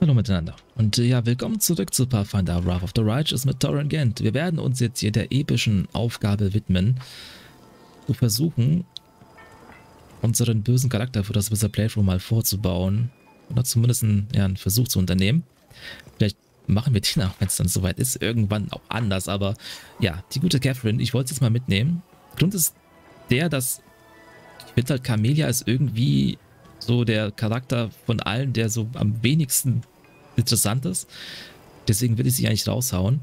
Hallo miteinander und äh, ja, willkommen zurück zu Pathfinder Wrath of the Righteous mit Torren Gent. Wir werden uns jetzt hier der epischen Aufgabe widmen, zu versuchen, unseren bösen Charakter für das Wizard Playthrough mal vorzubauen oder zumindest einen, ja, einen Versuch zu unternehmen. Vielleicht machen wir den auch, wenn es dann soweit ist, irgendwann auch anders, aber ja, die gute Catherine, ich wollte es jetzt mal mitnehmen. Grund ist der, dass ich finde halt, Camelia ist irgendwie so der Charakter von allen, der so am wenigsten interessant ist. Deswegen will ich sie eigentlich raushauen.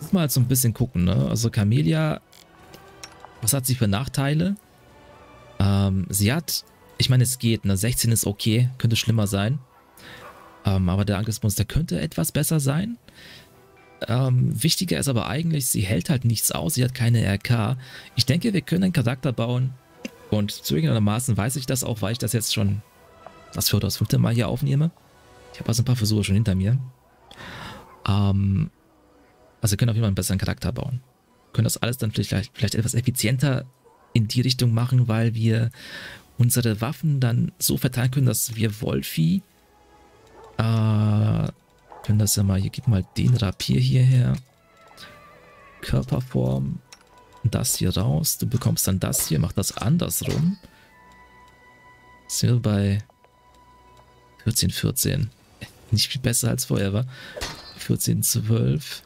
Jetzt mal so ein bisschen gucken, ne? Also Camelia, was hat sie für Nachteile? Ähm, sie hat, ich meine, es geht, ne? 16 ist okay, könnte schlimmer sein. Ähm, aber der Angriffsmonster könnte etwas besser sein. Ähm, wichtiger ist aber eigentlich, sie hält halt nichts aus, sie hat keine RK. Ich denke, wir können einen Charakter bauen, und zugegebenermaßen weiß ich das auch, weil ich das jetzt schon das vierte oder fünfte Mal hier aufnehme. Ich habe also ein paar Versuche schon hinter mir. Ähm, also wir können auf jeden Fall einen besseren Charakter bauen. Können das alles dann vielleicht, vielleicht etwas effizienter in die Richtung machen, weil wir unsere Waffen dann so verteilen können, dass wir Wolfi äh, können das ja mal, hier gib mal den Rapier hierher. Körperform, das hier raus. Du bekommst dann das hier, mach das andersrum. Sind wir bei 14, 14. Nicht viel besser als vorher, war. 14, 12.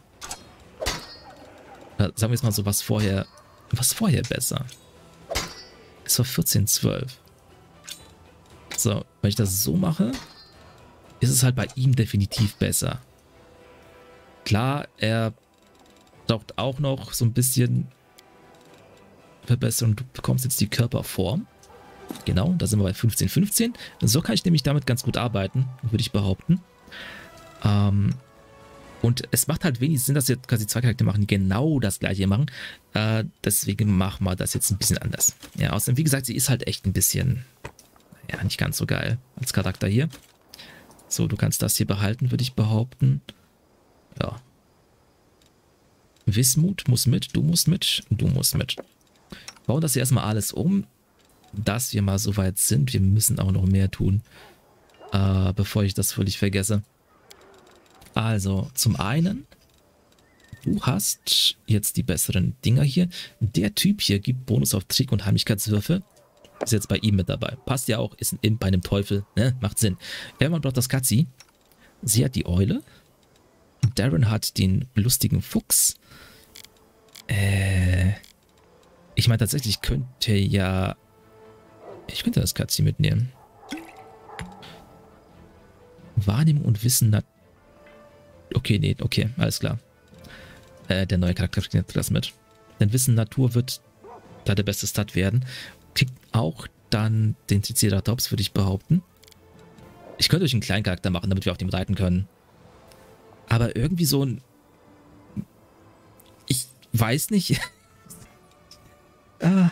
Ja, sagen wir jetzt mal so, was vorher, was vorher besser. Es war 14, 12. So, wenn ich das so mache, ist es halt bei ihm definitiv besser. Klar, er braucht auch noch so ein bisschen Verbesserung. Du bekommst jetzt die Körperform. Genau, da sind wir bei 15, 15. So kann ich nämlich damit ganz gut arbeiten, würde ich behaupten. Ähm, und es macht halt wenig Sinn, dass wir quasi zwei Charaktere machen, die genau das gleiche machen. Äh, deswegen machen wir das jetzt ein bisschen anders. Ja, außerdem, wie gesagt, sie ist halt echt ein bisschen, ja, nicht ganz so geil als Charakter hier. So, du kannst das hier behalten, würde ich behaupten. Ja. Wismut muss mit, du musst mit, du musst mit bauen das hier erstmal alles um, dass wir mal so weit sind. Wir müssen auch noch mehr tun, äh, bevor ich das völlig vergesse. Also, zum einen, du hast jetzt die besseren Dinger hier. Der Typ hier gibt Bonus auf Trick und Heimlichkeitswürfe. Ist jetzt bei ihm mit dabei. Passt ja auch, ist ein Imp bei einem Teufel, ne? Macht Sinn. Erman braucht das Katzi. Sie hat die Eule. Darren hat den lustigen Fuchs. Äh, ich meine, tatsächlich könnte ja... Ich könnte das Katzi mitnehmen. Wahrnehmung und Wissen... Okay, nee, okay, alles klar. Äh, der neue Charakter kriegt das mit. Denn Wissen Natur wird da der beste Stat werden. Kriegt auch dann den Triceratops, würde ich behaupten. Ich könnte euch einen kleinen Charakter machen, damit wir auf dem reiten können. Aber irgendwie so ein... Ich weiß nicht... Ah,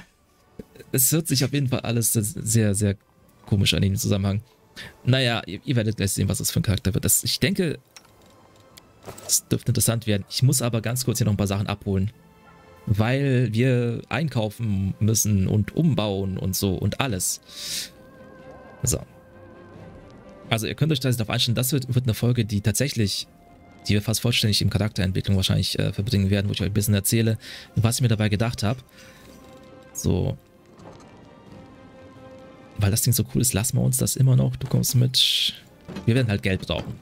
es hört sich auf jeden Fall alles sehr, sehr komisch an im Zusammenhang. Naja, ihr, ihr werdet gleich sehen, was das für ein Charakter wird. Das, ich denke, es dürfte interessant werden. Ich muss aber ganz kurz hier noch ein paar Sachen abholen. Weil wir einkaufen müssen und umbauen und so und alles. So. Also ihr könnt euch darauf einstellen, das wird, wird eine Folge, die tatsächlich, die wir fast vollständig in Charakterentwicklung wahrscheinlich äh, verbringen werden, wo ich euch ein bisschen erzähle, was ich mir dabei gedacht habe. So. Weil das Ding so cool ist, lassen wir uns das immer noch. Du kommst mit. Wir werden halt Geld brauchen.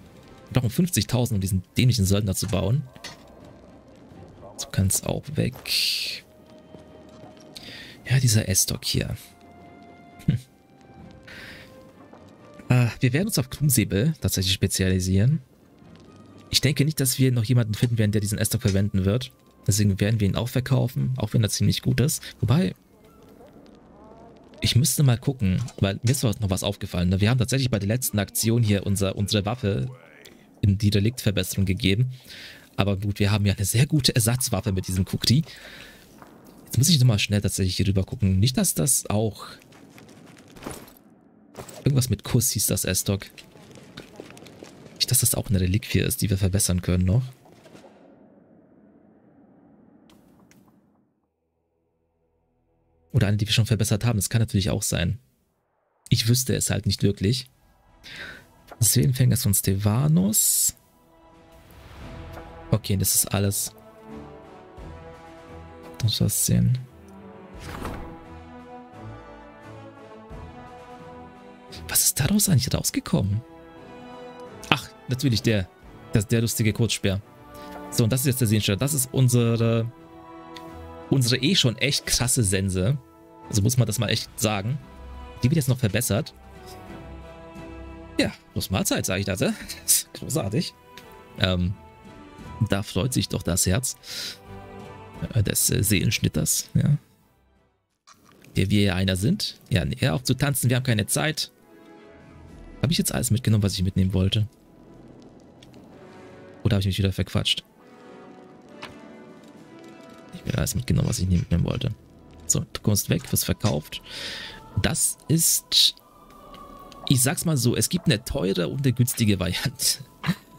Wir brauchen 50.000, um diesen dämlichen Söldner zu bauen. Du kannst auch weg. Ja, dieser S-Stock hier. Hm. Äh, wir werden uns auf Krummsäbel tatsächlich spezialisieren. Ich denke nicht, dass wir noch jemanden finden werden, der diesen S-Stock verwenden wird. Deswegen werden wir ihn auch verkaufen, auch wenn er ziemlich gut ist. Wobei, ich müsste mal gucken, weil mir ist noch was aufgefallen. Ne? Wir haben tatsächlich bei der letzten Aktion hier unser, unsere Waffe in die Reliktverbesserung gegeben. Aber gut, wir haben ja eine sehr gute Ersatzwaffe mit diesem Kukri. Jetzt muss ich nochmal schnell tatsächlich hier rüber gucken. Nicht, dass das auch... Irgendwas mit Kuss hieß das S-Stock. Nicht, dass das auch eine Reliquie ist, die wir verbessern können noch. Oder eine, die wir schon verbessert haben. Das kann natürlich auch sein. Ich wüsste es halt nicht wirklich. Seelenfänger von Stevanus. Okay, das ist alles. Das was sehen. Was ist daraus eigentlich rausgekommen? Ach, natürlich der. Das, der lustige Kurzspeer. So, und das ist jetzt der Sehensteller. Das ist unsere, unsere eh schon echt krasse Sense. Also muss man das mal echt sagen. Die wird jetzt noch verbessert. Ja, muss Mahlzeit, sage ich das. Das ist großartig. Ähm, da freut sich doch das Herz äh, des äh, Seelenschnitters, ja. Der wir ja einer sind. Ja, nee, auf zu tanzen, wir haben keine Zeit. Habe ich jetzt alles mitgenommen, was ich mitnehmen wollte? Oder habe ich mich wieder verquatscht? Habe alles mitgenommen, was ich nicht mitnehmen wollte. So, du kommst weg, wirst verkauft. Das ist... Ich sag's mal so, es gibt eine teure und eine günstige Variante.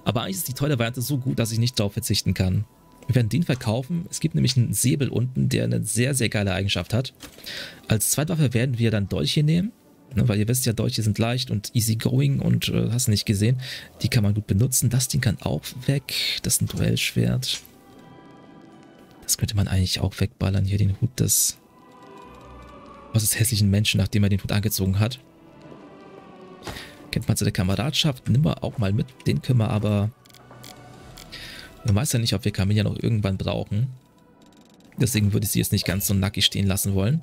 Aber eigentlich ist die teure Variante so gut, dass ich nicht darauf verzichten kann. Wir werden den verkaufen. Es gibt nämlich einen Säbel unten, der eine sehr, sehr geile Eigenschaft hat. Als Zweitwaffe werden wir dann Dolche nehmen. Ne, weil ihr wisst ja, Dolche sind leicht und easy going und äh, hast nicht gesehen. Die kann man gut benutzen. Das Ding kann auch weg. Das ist ein Duellschwert. Das könnte man eigentlich auch wegballern. Hier den Hut des, was des hässlichen Menschen, nachdem er den Hut angezogen hat. Kennt man zu der Kameradschaft. Nimm wir auch mal mit. Den können wir aber... Man weiß ja nicht, ob wir Camilla noch irgendwann brauchen. Deswegen würde ich sie jetzt nicht ganz so nackig stehen lassen wollen.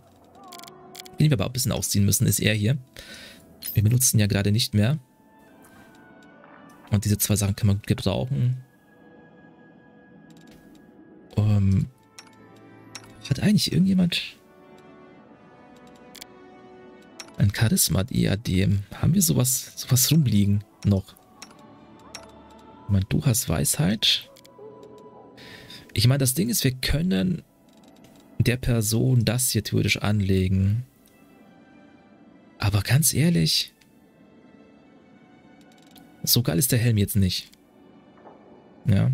Den wir aber ein bisschen ausziehen müssen, ist er hier. Wir benutzen ja gerade nicht mehr. Und diese zwei Sachen kann man gebrauchen. Um, ähm, hat eigentlich irgendjemand ein Charisma-Diadem. Haben wir sowas, sowas rumliegen noch? Ich meine, du hast Weisheit. Ich meine, das Ding ist, wir können der Person das hier theoretisch anlegen. Aber ganz ehrlich, so geil ist der Helm jetzt nicht. Ja.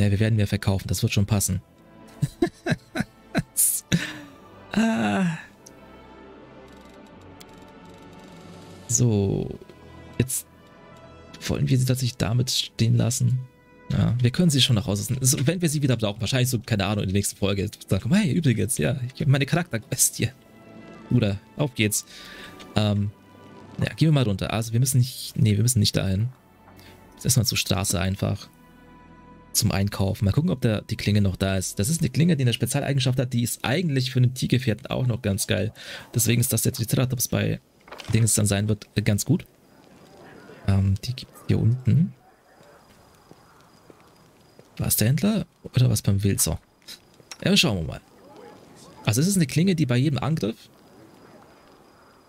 Ja, wir werden mehr verkaufen, das wird schon passen. Ah. So. Jetzt wollen wir sie tatsächlich damit stehen lassen. Ja, wir können sie schon nach Hause also, Wenn wir sie wieder brauchen, wahrscheinlich so, keine Ahnung, in der nächsten Folge. Sagen, hey, übrigens, ja, ich habe meine Charakterquest hier. Bruder, auf geht's. Ähm, ja, gehen wir mal runter. Also, wir müssen nicht, nee, wir müssen nicht dahin. Erstmal zur Straße einfach zum Einkaufen. Mal gucken, ob der, die Klinge noch da ist. Das ist eine Klinge, die eine Spezialeigenschaft hat, die ist eigentlich für einen Tiergefährten auch noch ganz geil. Deswegen ist das der Triceratops bei dem es dann sein wird, ganz gut. Ähm, die gibt es hier unten. War es der Händler oder was beim Wilzer? Ja, schauen wir mal. Also es ist eine Klinge, die bei jedem Angriff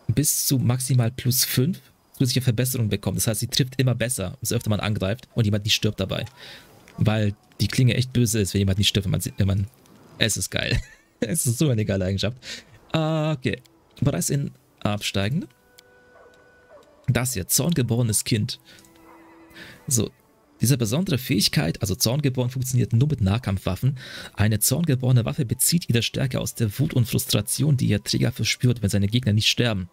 bis zu maximal plus 5 zusätzliche Verbesserung bekommt. Das heißt, sie trifft immer besser, umso öfter man angreift und jemand nicht stirbt dabei. Weil die Klinge echt böse ist, wenn jemand nicht stirbt, wenn man, wenn man es ist geil. es ist so eine geile Eigenschaft. Okay. Bereits in absteigend. Das hier, zorngeborenes Kind. So, diese besondere Fähigkeit, also Zorngeboren, funktioniert nur mit Nahkampfwaffen. Eine zorngeborene Waffe bezieht ihre Stärke aus der Wut und Frustration, die ihr Träger verspürt, wenn seine Gegner nicht sterben.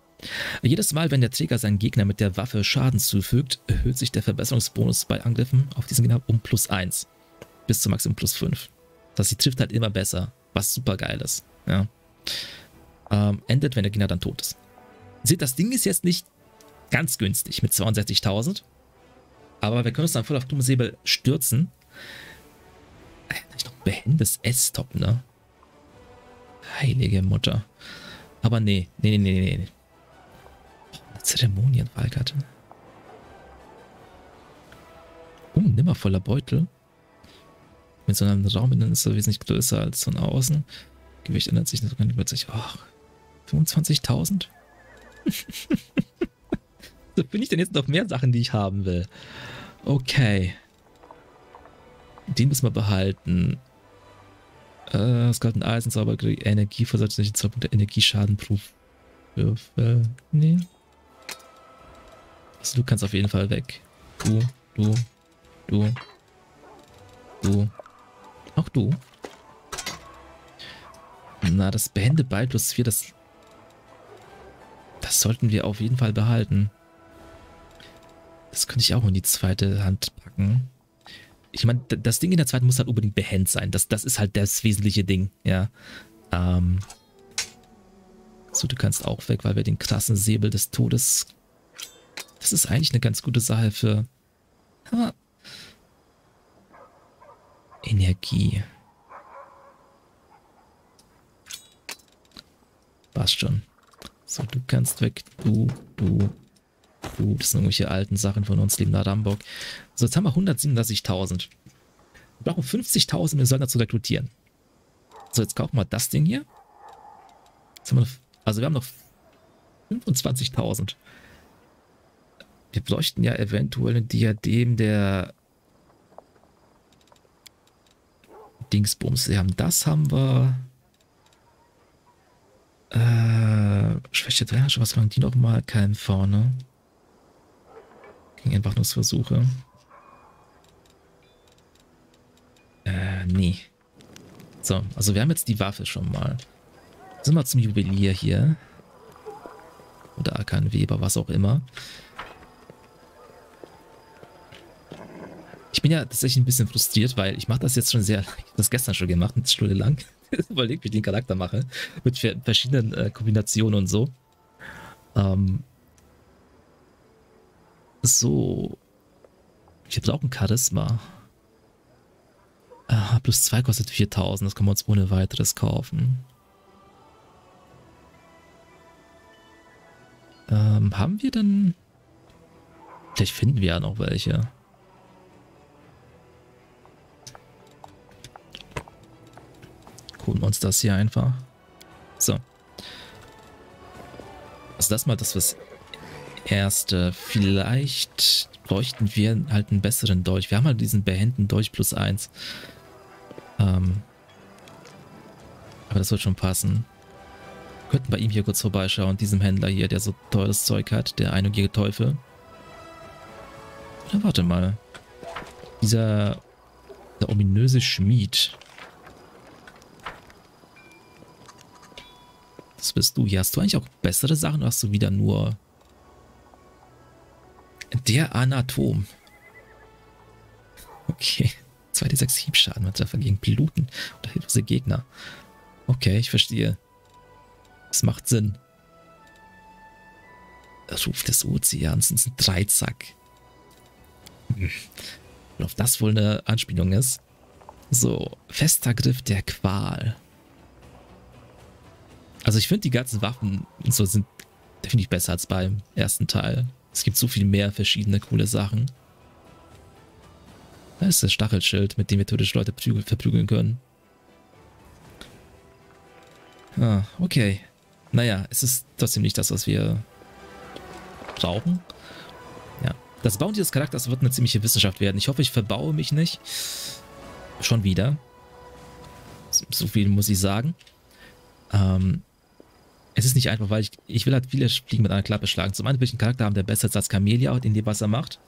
Jedes Mal, wenn der Träger seinen Gegner mit der Waffe Schaden zufügt, erhöht sich der Verbesserungsbonus bei Angriffen auf diesen Gegner um plus 1. Bis zum Maximum plus 5. Das sie trifft halt immer besser, was super geil ist. Ja. Ähm, endet, wenn der Gegner dann tot ist. Seht, das Ding ist jetzt nicht ganz günstig mit 62.000. Aber wir können uns dann voll auf Dummsäbel stürzen. Ich noch behendes S-Top, ne? Heilige Mutter. Aber nee, nee, nee, nee, nee. Zeremonienwahlkarte. Oh, nimmer voller Beutel. Mit so einem Raum innen ist er wesentlich größer als von außen. Gewicht ändert sich nicht plötzlich. Ach, 25.000? so finde ich denn jetzt noch mehr Sachen, die ich haben will. Okay. Den müssen wir behalten. Äh, es gab ein Eisenzauber, Energieversorgung, Zauber, Energieschaden pro Würfel. Nee. Also du kannst auf jeden Fall weg. Du, du, du, du. Auch du. Na, das Behände bei plus 4, das... Das sollten wir auf jeden Fall behalten. Das könnte ich auch in die zweite Hand packen. Ich meine, das Ding in der zweiten muss halt unbedingt behend sein. Das, das ist halt das wesentliche Ding, ja. Ähm. So, du kannst auch weg, weil wir den krassen Säbel des Todes... Das ist eigentlich eine ganz gute Sache für... Aber Energie. Passt schon. So, du kannst weg. Du, du, du. Das sind irgendwelche alten Sachen von uns, lieben Rambock. So, jetzt haben wir 137.000. Wir brauchen 50.000, um den Söldner zu rekrutieren. So, jetzt kaufen wir das Ding hier. Wir noch, also wir haben noch 25.000. Wir bräuchten ja eventuell ein Diadem der Dingsbums. Wir haben das, haben wir. Äh, Schwäche Drainage, was waren die nochmal? KMV, ne? Gegen Entwaffnungsversuche. Äh, nee. So, also wir haben jetzt die Waffe schon mal. Sind wir zum Juwelier hier. Oder Akan Weber, was auch immer. Ich bin ja tatsächlich ein bisschen frustriert, weil ich mache das jetzt schon sehr, ich habe das gestern schon gemacht, eine Stunde lang. Überlegt, wie ich den Charakter mache. Mit verschiedenen äh, Kombinationen und so. Ähm, so. Wir brauchen Charisma. Ah, plus 2 kostet 4000, das können wir uns ohne weiteres kaufen. Ähm, haben wir dann... Vielleicht finden wir ja noch welche. Holen wir uns das hier einfach. So. Also das mal das was erste. Vielleicht bräuchten wir halt einen besseren Dolch. Wir haben halt diesen behenden Dolch plus eins. Ähm. Aber das wird schon passen. Wir könnten bei ihm hier kurz vorbeischauen. Diesem Händler hier, der so teures Zeug hat. Der einugige Teufel. Oder warte mal. Dieser, der ominöse Schmied. Das bist du. Hier hast du eigentlich auch bessere Sachen oder hast du wieder nur... Der Anatom. Okay. 2d6 Hiebschaden mit Treffer gegen Bluten oder hilflose Gegner. Okay, ich verstehe. Das macht Sinn. Ruf des Ozeans ist ein Dreizack. Hm. Und auf das wohl eine Anspielung ist. So, fester Griff der Qual. Also ich finde die ganzen Waffen und so sind definitiv besser als beim ersten Teil. Es gibt so viel mehr verschiedene coole Sachen. Da ist das Stachelschild, mit dem wir tödliche Leute verprügeln können. Ah, okay. Naja, es ist trotzdem nicht das, was wir brauchen. Ja. Das Bauen dieses Charakters wird eine ziemliche Wissenschaft werden. Ich hoffe, ich verbaue mich nicht. Schon wieder. So viel muss ich sagen. Ähm, es ist nicht einfach, weil ich, ich will halt viele Fliegen mit einer Klappe schlagen. Zum einen will ich einen Charakter haben, der besser ist als Camelia in dem, was er macht.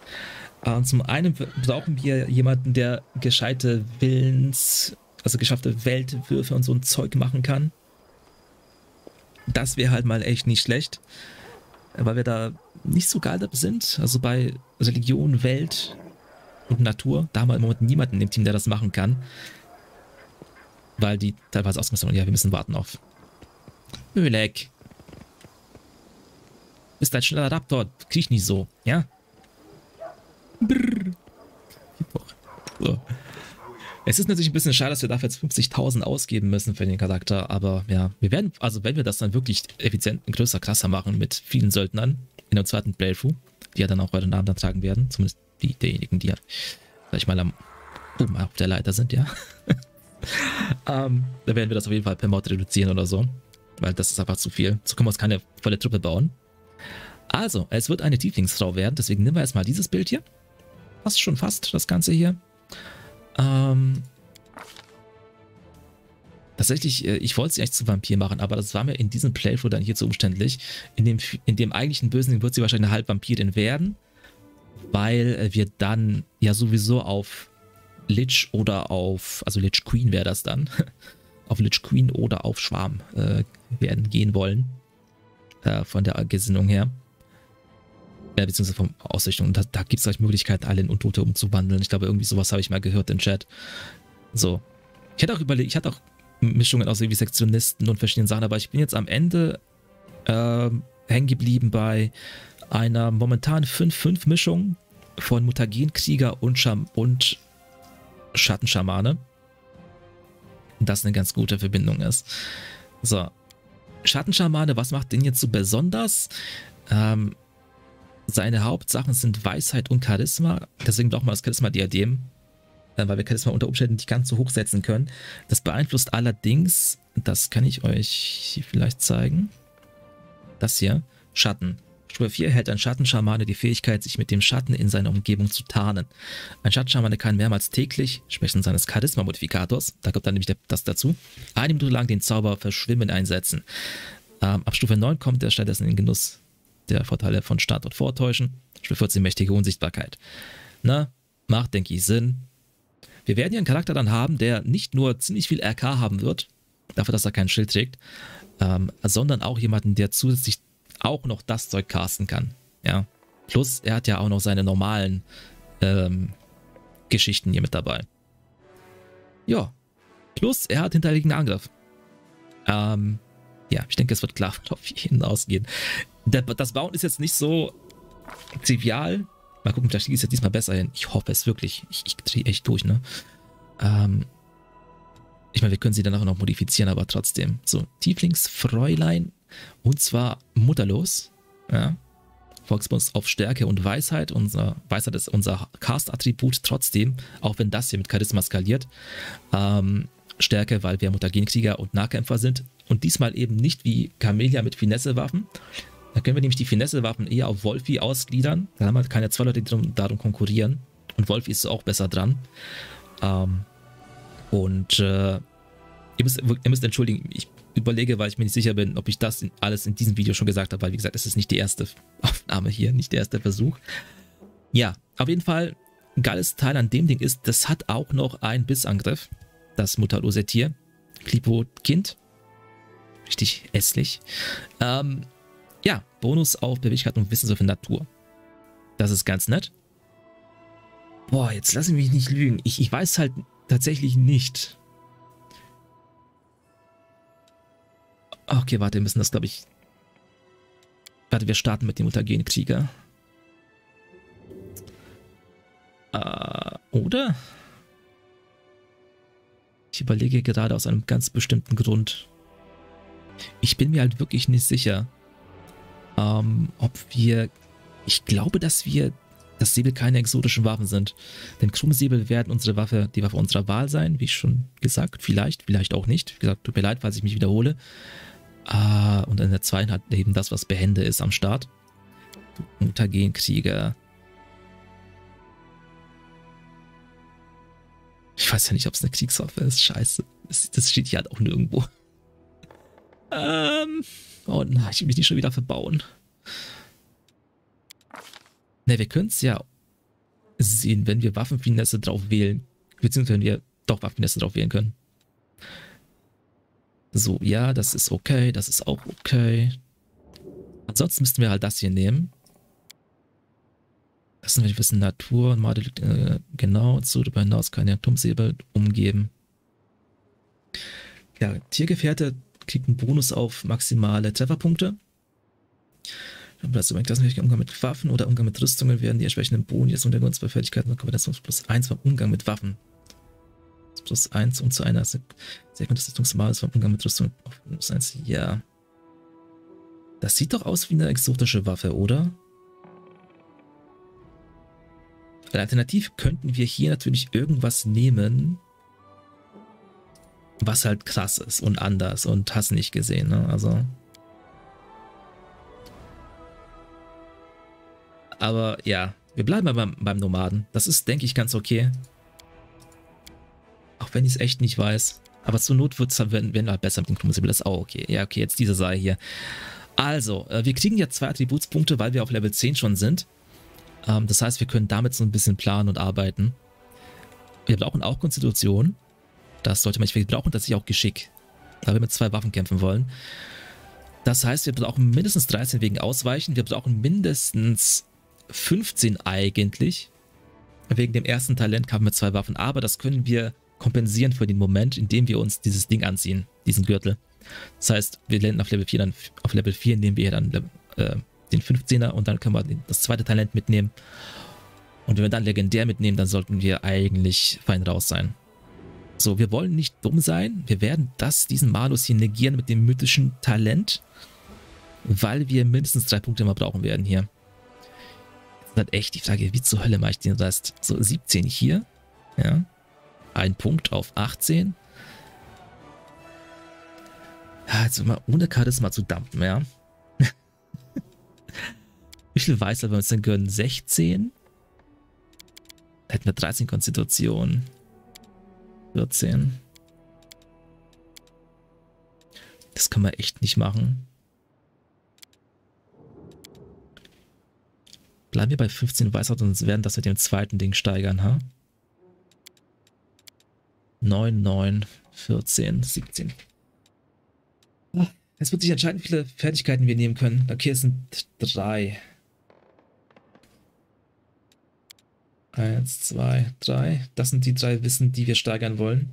Und zum einen brauchen wir jemanden, der gescheite Willens, also geschaffte Weltwürfe und so ein Zeug machen kann. Das wäre halt mal echt nicht schlecht, weil wir da nicht so geil sind. Also bei Religion, Welt und Natur, da haben wir im Moment niemanden im Team, der das machen kann. Weil die teilweise ausgerüstet haben, ja, wir müssen warten auf Ölek. Bist ein schneller Raptor. Krieg nicht so, ja? Brrr. So. Es ist natürlich ein bisschen schade, dass wir dafür jetzt 50.000 ausgeben müssen für den Charakter, aber ja, wir werden, also wenn wir das dann wirklich effizient und größer, krasser machen mit vielen Söldnern in der zweiten Playthrough, die ja dann auch eure Namen dann tragen werden, zumindest die, derjenigen, die ja, sag ich mal, am oben auf der Leiter sind, ja. ähm, da werden wir das auf jeden Fall per Mod reduzieren oder so weil das ist einfach zu viel. So können wir uns keine volle Truppe bauen. Also, es wird eine Tieflingsfrau werden, deswegen nehmen wir erstmal dieses Bild hier. Passt schon fast, das Ganze hier. Ähm, tatsächlich, äh, ich wollte sie eigentlich zu Vampir machen, aber das war mir in diesem Playthrough dann hier zu umständlich. In dem, in dem eigentlichen Bösen wird sie wahrscheinlich eine Halbvampirin werden, weil äh, wir dann ja sowieso auf Lich oder auf, also Lich Queen wäre das dann, auf Lich Queen oder auf Schwarm äh, werden gehen wollen. äh, von der Gesinnung her. Äh, beziehungsweise vom Ausrichtung. Da, da gibt es gleich Möglichkeiten, alle in Untote umzuwandeln. Ich glaube, irgendwie sowas habe ich mal gehört im Chat. So. Ich hatte auch überlegt, ich hatte auch Mischungen aus irgendwie Sektionisten und verschiedenen Sachen, aber ich bin jetzt am Ende äh, hängen geblieben bei einer momentan 5-5-Mischung von Mutagenkrieger und, Scham und Schattenschamane. Das eine ganz gute Verbindung ist. So. Schattenschamane, was macht den jetzt so besonders? Ähm, seine Hauptsachen sind Weisheit und Charisma. Deswegen doch mal das Charisma-Diadem. Äh, weil wir Charisma unter Umständen nicht ganz so hoch setzen können. Das beeinflusst allerdings, das kann ich euch vielleicht zeigen. Das hier, Schatten. Stufe 4 hält ein Schattenschamane die Fähigkeit, sich mit dem Schatten in seiner Umgebung zu tarnen. Ein Schattenschamane kann mehrmals täglich, entsprechend seines Charisma-Modifikators, da kommt dann nämlich das dazu, eine Minute lang den Zauber Verschwimmen einsetzen. Ähm, ab Stufe 9 kommt er stattdessen in den Genuss der Vorteile von Start und Vortäuschen. Stufe 14 mächtige Unsichtbarkeit. Na, macht, denke ich, Sinn. Wir werden hier einen Charakter dann haben, der nicht nur ziemlich viel RK haben wird, dafür, dass er kein Schild trägt, ähm, sondern auch jemanden, der zusätzlich auch noch das Zeug casten kann. Ja. Plus, er hat ja auch noch seine normalen ähm, Geschichten hier mit dabei. Ja. Plus, er hat hinterliegenden Angriff. Ähm, ja, ich denke, es wird klar auf jeden ausgehen. Das Bauen ist jetzt nicht so trivial. Mal gucken, vielleicht geht es jetzt diesmal besser hin. Ich hoffe es wirklich. Ich, ich drehe echt durch, ne? Ähm, ich meine, wir können sie dann auch noch modifizieren, aber trotzdem. So, Tieflingsfräulein und zwar mutterlos. Ja. Volksbund auf Stärke und Weisheit. Unser Weisheit ist unser Cast-Attribut trotzdem, auch wenn das hier mit Charisma skaliert. Ähm, Stärke, weil wir Mutagenkrieger und Nahkämpfer sind. Und diesmal eben nicht wie Camellia mit Finesse-Waffen. Da können wir nämlich die Finesse-Waffen eher auf Wolfi ausgliedern. Dann haben wir keine zwei Leute, die darum konkurrieren. Und Wolfi ist auch besser dran. Ähm, und äh, ihr, müsst, ihr müsst entschuldigen, ich überlege, weil ich mir nicht sicher bin, ob ich das in, alles in diesem Video schon gesagt habe, weil wie gesagt, es ist nicht die erste Aufnahme hier, nicht der erste Versuch. Ja, auf jeden Fall, ein geiles Teil an dem Ding ist, das hat auch noch einen Bissangriff, das mutterlose Tier, Klipo Kind. Richtig hässlich. Ähm, ja, Bonus auf Beweglichkeit und Wissenswürfe Natur. Das ist ganz nett. Boah, jetzt lass ich mich nicht lügen. Ich, ich weiß halt tatsächlich nicht, Okay, warte, wir müssen das, glaube ich... Warte, wir starten mit dem Mutagenkrieger. Äh, oder? Ich überlege gerade aus einem ganz bestimmten Grund. Ich bin mir halt wirklich nicht sicher, ähm, ob wir... Ich glaube, dass wir... Dass Säbel keine exotischen Waffen sind. Denn Krummsäbel werden unsere Waffe, die Waffe unserer Wahl sein, wie schon gesagt. Vielleicht, vielleicht auch nicht. Wie gesagt, tut mir leid, falls ich mich wiederhole. Ah, und in der zweiten hat eben das, was Behände ist, am Start. Mutagenkrieger. Ich weiß ja nicht, ob es eine Kriegswaffe ist. Scheiße. Das, das steht hier halt auch nirgendwo. Ähm. Oh nein, ich will mich nicht schon wieder verbauen. Ne, wir können es ja sehen, wenn wir Waffenfinesse drauf wählen. Beziehungsweise wenn wir doch Waffenfinesse drauf wählen können. So, ja, das ist okay, das ist auch okay. Ansonsten müssten wir halt das hier nehmen. Das sind wir wissen Natur und Made, äh, genau, zu darüber hinaus kann ja Turmsäbel umgeben. Ja, Tiergefährte kriegt einen Bonus auf maximale Trefferpunkte. Das ist Umgang mit Waffen oder Umgang mit Rüstungen werden die entsprechenden Boni des Untergrunds bei Fertigkeiten und Kombination plus 1 beim Umgang mit Waffen plus 1 und zu einer Segment des Rüstungsmales vom Umgang mit Rüstung auf minus 1. Ja. Das sieht doch aus wie eine exotische Waffe, oder? Alternativ könnten wir hier natürlich irgendwas nehmen, was halt krass ist und anders und hast nicht gesehen, ne? Also. Aber ja, wir bleiben beim, beim Nomaden. Das ist, denke ich, ganz okay. Auch wenn ich es echt nicht weiß. Aber zur Not wird es dann, wenn, wenn halt besser mit dem Crucible. Das ist auch okay. Ja, okay, jetzt diese Seite hier. Also, äh, wir kriegen jetzt zwei Attributspunkte, weil wir auf Level 10 schon sind. Ähm, das heißt, wir können damit so ein bisschen planen und arbeiten. Wir brauchen auch Konstitution. Das sollte man nicht. Wir brauchen tatsächlich auch Geschick. Da wir mit zwei Waffen kämpfen wollen. Das heißt, wir brauchen mindestens 13 wegen Ausweichen. Wir brauchen mindestens 15 eigentlich. Wegen dem ersten Talentkampf mit zwei Waffen. Aber das können wir kompensieren für den Moment, in dem wir uns dieses Ding anziehen. Diesen Gürtel. Das heißt, wir landen auf Level 4, dann auf Level 4 nehmen wir dann äh, den 15er und dann können wir das zweite Talent mitnehmen. Und wenn wir dann legendär mitnehmen, dann sollten wir eigentlich fein raus sein. So, wir wollen nicht dumm sein. Wir werden das, diesen Malus hier negieren mit dem mythischen Talent, weil wir mindestens drei Punkte immer brauchen werden hier. Jetzt ist halt echt die Frage, wie zur Hölle mache ich den Rest? So, 17 hier. Ja. Ein Punkt auf 18. Ja, jetzt mal ohne Charisma zu dumpen, ja. Wie viel Weißer wir uns denn gönnen? 16? Hätten wir 13 Konstitution. 14. Das kann man echt nicht machen. Bleiben wir bei 15 Weisheit und werden das mit dem zweiten Ding steigern, ha? 9, 9, 14, 17. Es wird sich entscheiden, wie viele Fertigkeiten wir nehmen können. Okay, es sind drei. Eins, zwei, drei. Das sind die drei Wissen, die wir steigern wollen.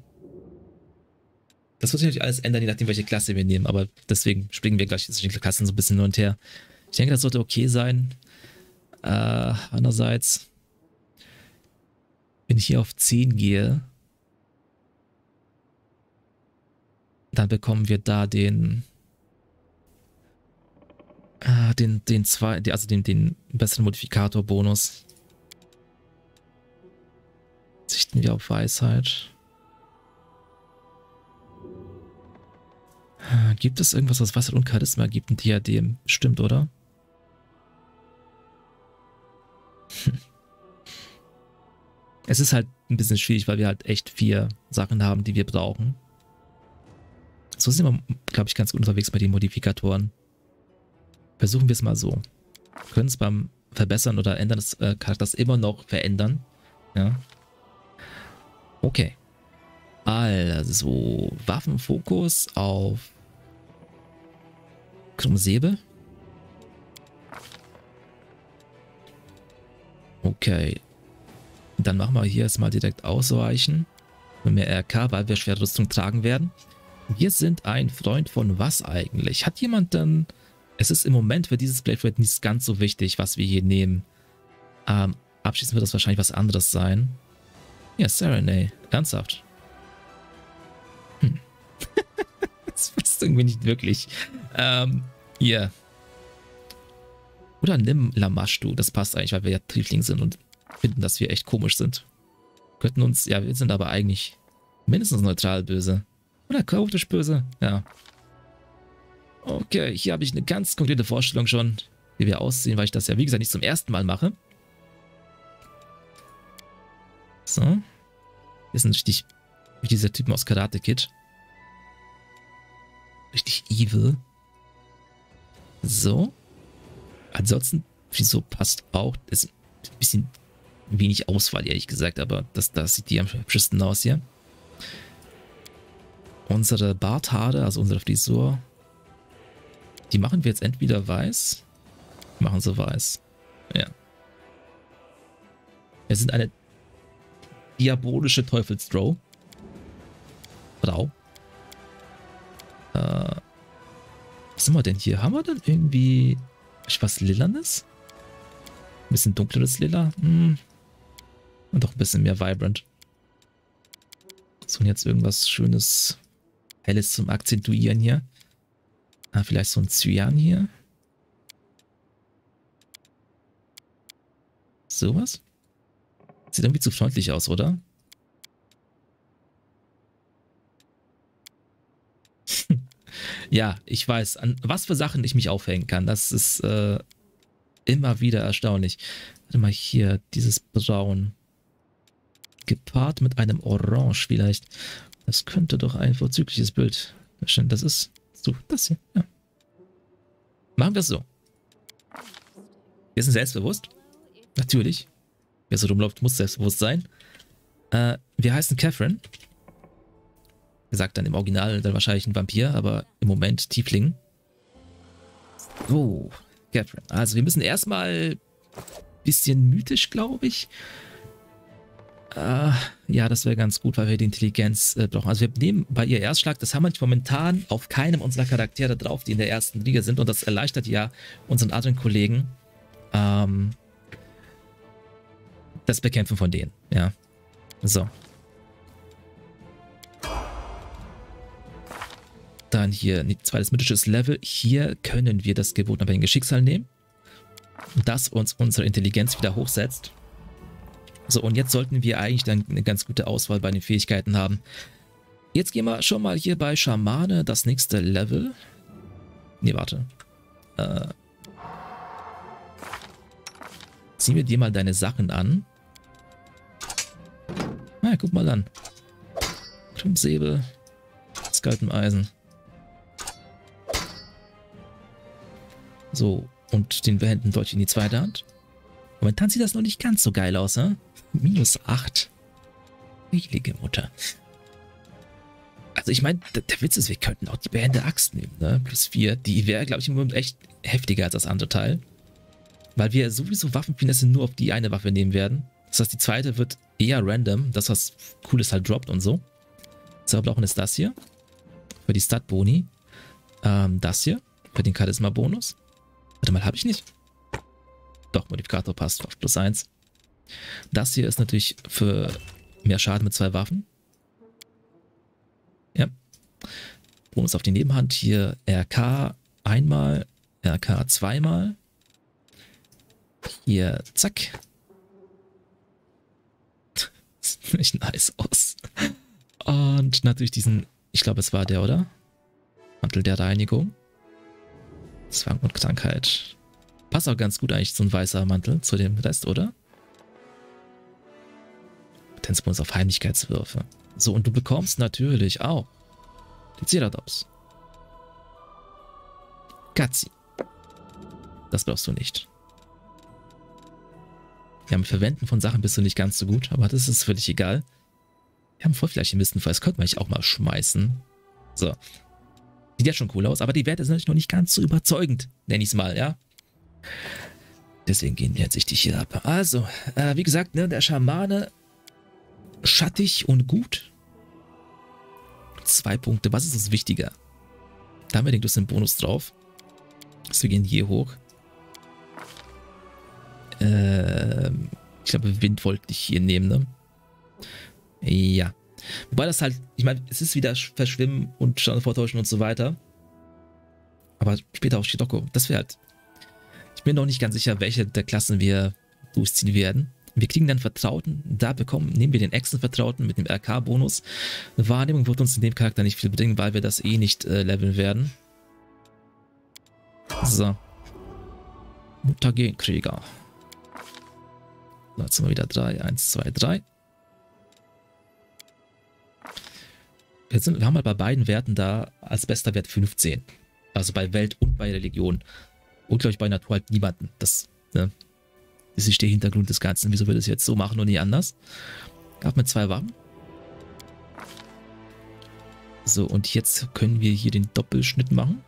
Das wird sich natürlich alles ändern, je nachdem, welche Klasse wir nehmen. Aber deswegen springen wir gleich zwischen den Klassen so ein bisschen hin und her. Ich denke, das sollte okay sein. Äh, andererseits, wenn ich hier auf 10 gehe, dann bekommen wir da den äh, den den zwei also den den besseren Modifikator Bonus Sichten wir auf Weisheit. Gibt es irgendwas, was Weisheit und Charisma gibt in Diadem? Stimmt, oder? Es ist halt ein bisschen schwierig, weil wir halt echt vier Sachen haben, die wir brauchen. So sind wir, glaube ich, ganz gut unterwegs bei den Modifikatoren. Versuchen wir es mal so. Wir können es beim Verbessern oder Ändern des äh, Charakters immer noch verändern. Ja. Okay. Also, Waffenfokus auf Krummsäbel. Okay. Dann machen wir hier erstmal direkt ausweichen. Für mehr RK, weil wir schwere Rüstung tragen werden. Wir sind ein Freund von was eigentlich? Hat jemand dann... Es ist im Moment für dieses Blade nicht ganz so wichtig, was wir hier nehmen. Ähm, abschließend wird das wahrscheinlich was anderes sein. Ja, Serenade. Ernsthaft. Hm. das passt irgendwie nicht wirklich. Ähm, hier. Oder nimm Lamashtu. Das passt eigentlich, weil wir ja Triefling sind und finden, dass wir echt komisch sind. Könnten uns, ja, wir sind aber eigentlich mindestens neutral böse. Oder chaotisch böse. Ja. Okay, hier habe ich eine ganz konkrete Vorstellung schon, wie wir aussehen, weil ich das ja, wie gesagt, nicht zum ersten Mal mache. So. Wir sind richtig wie dieser Typen aus Karate Kid. Richtig evil. So. Ansonsten, wieso passt auch. Ist ein bisschen wenig Auswahl, ehrlich gesagt, aber das, das sieht die am hübschesten aus hier. Unsere Barthaare, also unsere Frisur, die machen wir jetzt entweder weiß. Machen sie weiß. Ja. Wir sind eine diabolische Teufelsdrow. Frau. Äh, was haben wir denn hier? Haben wir denn irgendwie was Lilanes? Ein bisschen dunkleres Lila? Hm. Und doch ein bisschen mehr vibrant. So, und jetzt irgendwas schönes, helles zum Akzentuieren hier. Ah, vielleicht so ein Cyan hier. Sowas? Sieht irgendwie zu freundlich aus, oder? ja, ich weiß, an was für Sachen ich mich aufhängen kann. Das ist äh, immer wieder erstaunlich. Warte mal hier, dieses Braun. Gepaart mit einem Orange vielleicht. Das könnte doch ein vorzügliches Bild erstellen. Das ist so, das hier, ja. Machen wir es so. Wir sind selbstbewusst. Natürlich. Wer so rumläuft, muss selbstbewusst sein. Äh, wir heißen Catherine. Er sagt dann im Original dann wahrscheinlich ein Vampir, aber im Moment Tiefling. So, Catherine. Also wir müssen erstmal bisschen mythisch, glaube ich. Äh, ja, das wäre ganz gut, weil wir die Intelligenz äh, brauchen. Also wir nehmen bei ihr Erstschlag, das haben wir momentan auf keinem unserer Charaktere drauf, die in der ersten Liga sind. Und das erleichtert ja unseren anderen Kollegen ähm, das Bekämpfen von denen. Ja. So. Dann hier ein zweites mythisches Level. Hier können wir das gebotene Schicksal nehmen das uns unsere Intelligenz wieder hochsetzt. So, und jetzt sollten wir eigentlich dann eine ganz gute Auswahl bei den Fähigkeiten haben. Jetzt gehen wir schon mal hier bei Schamane das nächste Level. Ne, warte. Äh, ziehen wir dir mal deine Sachen an. Na, ja, guck mal an. Krummsäbel, Skalpeneisen. So, und den behenden Dolch in die zweite Hand. Momentan sieht das noch nicht ganz so geil aus, ne? Minus 8. Heilige Mutter. Also ich meine, der, der, Witz ist, wir könnten auch die behende Axt nehmen, ne? Plus 4. Die wäre, glaube ich, im Moment echt heftiger als das andere Teil. Weil wir sowieso Waffenfinesse nur auf die eine Waffe nehmen werden. Das heißt, die zweite wird eher random. Das, was Cooles halt droppt und so. Brauchen ist das hier. Für die Stat-Boni. Ähm, das hier. Für den Charisma-Bonus. Warte mal, habe ich nicht? Doch, Modifikator passt auf plus 1. Das hier ist natürlich für mehr Schaden mit zwei Waffen. Ja. Bonus auf die Nebenhand. Hier RK einmal, RK zweimal. Hier, zack. Sieht echt nice aus. Und natürlich diesen, ich glaube es war der, oder? Mantel der Reinigung. Zwang und Krankheit. Passt auch ganz gut eigentlich so ein weißer Mantel zu dem Rest, oder? Potenzbonus auf Heimlichkeitswürfe. So, und du bekommst natürlich auch die Ceratops. Katzi. Das brauchst du nicht. Ja, mit Verwenden von Sachen bist du nicht ganz so gut, aber das ist völlig egal. Wir haben Vollflächenmisten, das könnte man eigentlich auch mal schmeißen. So, Sieht ja schon cool aus, aber die Werte sind natürlich noch nicht ganz so überzeugend, nenne ich es mal, ja. Deswegen gehen wir jetzt richtig hier ab. Also, äh, wie gesagt, ne, der Schamane schattig und gut. Zwei Punkte. Was ist das wichtiger? Da haben wir den einen Bonus drauf. Also wir gehen hier hoch. Ähm, ich glaube, Wind wollte ich hier nehmen, ne? Ja. Wobei das halt, ich meine, es ist wieder Verschwimmen und Sterne vortäuschen und so weiter. Aber später auch Shidoko. Das wäre halt. Ich bin noch nicht ganz sicher, welche der Klassen wir durchziehen werden. Wir kriegen dann Vertrauten. Da bekommen, nehmen wir den Exen-Vertrauten mit dem RK-Bonus. Wahrnehmung wird uns in dem Charakter nicht viel bringen, weil wir das eh nicht äh, leveln werden. So. Mutagenkrieger. Jetzt sind wir wieder 3. 1, 2, 3. Wir, sind, wir haben halt bei beiden Werten da als bester Wert 15. Also bei Welt und bei Religion. Und glaube ich bei Natur halt niemanden. Das ne, ist nicht der Hintergrund des Ganzen. Wieso würde es jetzt so machen und nicht anders? Gab mit zwei Waffen. So, und jetzt können wir hier den Doppelschnitt machen.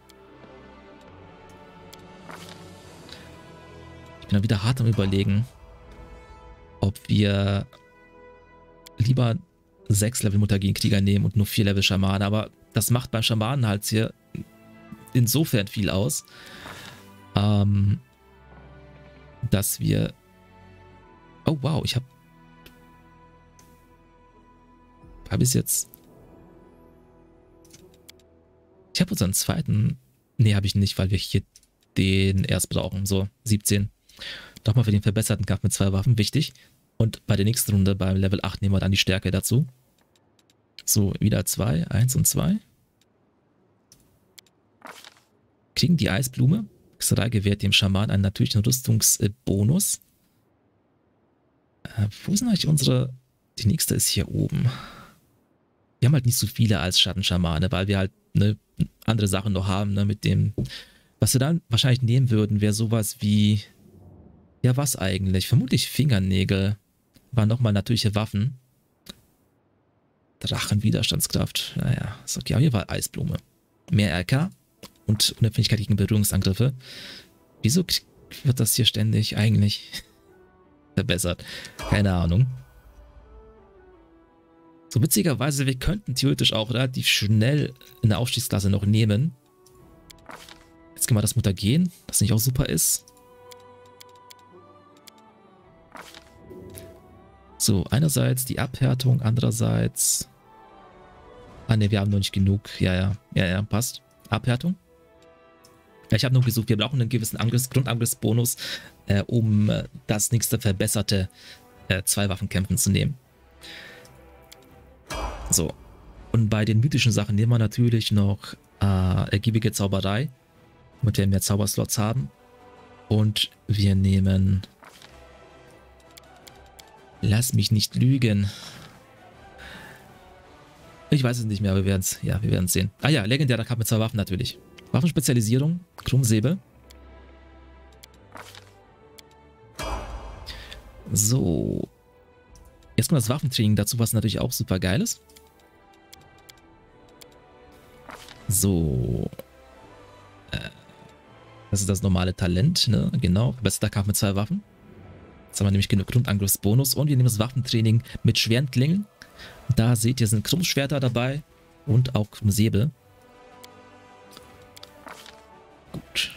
Ich bin dann wieder hart am überlegen, ob wir lieber sechs Level Mutagenkrieger nehmen und nur vier Level Schamane, aber das macht beim Schamanen halt hier insofern viel aus, ähm, dass wir... Oh wow, ich habe... Habe ich jetzt... Ich habe unseren zweiten... Nee, habe ich nicht, weil wir hier den erst brauchen. So, 17. Nochmal für den verbesserten Kampf mit zwei Waffen, wichtig. Und bei der nächsten Runde, beim Level 8, nehmen wir dann die Stärke dazu. So, wieder zwei, eins und zwei. Kriegen die Eisblume. Xerai gewährt dem Schaman einen natürlichen Rüstungsbonus. Äh, wo sind eigentlich unsere... Die nächste ist hier oben. Wir haben halt nicht so viele als Schattenschamane, weil wir halt ne, andere Sachen noch haben, ne, mit dem... Was wir dann wahrscheinlich nehmen würden, wäre sowas wie... Ja, was eigentlich? Vermutlich Fingernägel. Waren nochmal natürliche Waffen. Drachenwiderstandskraft. Naja, ist okay. Aber hier war Eisblume. Mehr RK. und Unempfindlichkeit gegen Berührungsangriffe. Wieso wird das hier ständig eigentlich verbessert? Keine Ahnung. So witzigerweise, wir könnten theoretisch auch relativ schnell in der Aufstiegsklasse noch nehmen. Jetzt gehen wir das Mutagen, das nicht auch super ist. So, einerseits die Abhärtung, andererseits... Ah ne, wir haben noch nicht genug. Ja, ja, ja, ja, passt. Abhärtung. Ich habe nur gesucht, wir brauchen einen gewissen Angriffs Grundangriffsbonus, äh, um äh, das nächste verbesserte äh, Zwei-Waffen-Kämpfen zu nehmen. So. Und bei den mythischen Sachen nehmen wir natürlich noch äh, ergiebige Zauberei, damit wir mehr Zauberslots haben. Und wir nehmen... Lass mich nicht lügen. Ich weiß es nicht mehr, aber wir werden es ja, sehen. Ah ja, legendärer Kampf mit zwei Waffen natürlich. Waffenspezialisierung, Krummsäbel. So. Jetzt kommt das Waffentraining dazu, was natürlich auch super geil ist. So. Äh, das ist das normale Talent, ne? Genau. Verbesserter Kampf mit zwei Waffen. Jetzt haben wir nämlich genug Grundangriffsbonus. Und wir nehmen das Waffentraining mit schweren Klingen. Da seht ihr, sind Krummschwerter dabei. Und auch Krummsäbel. Gut.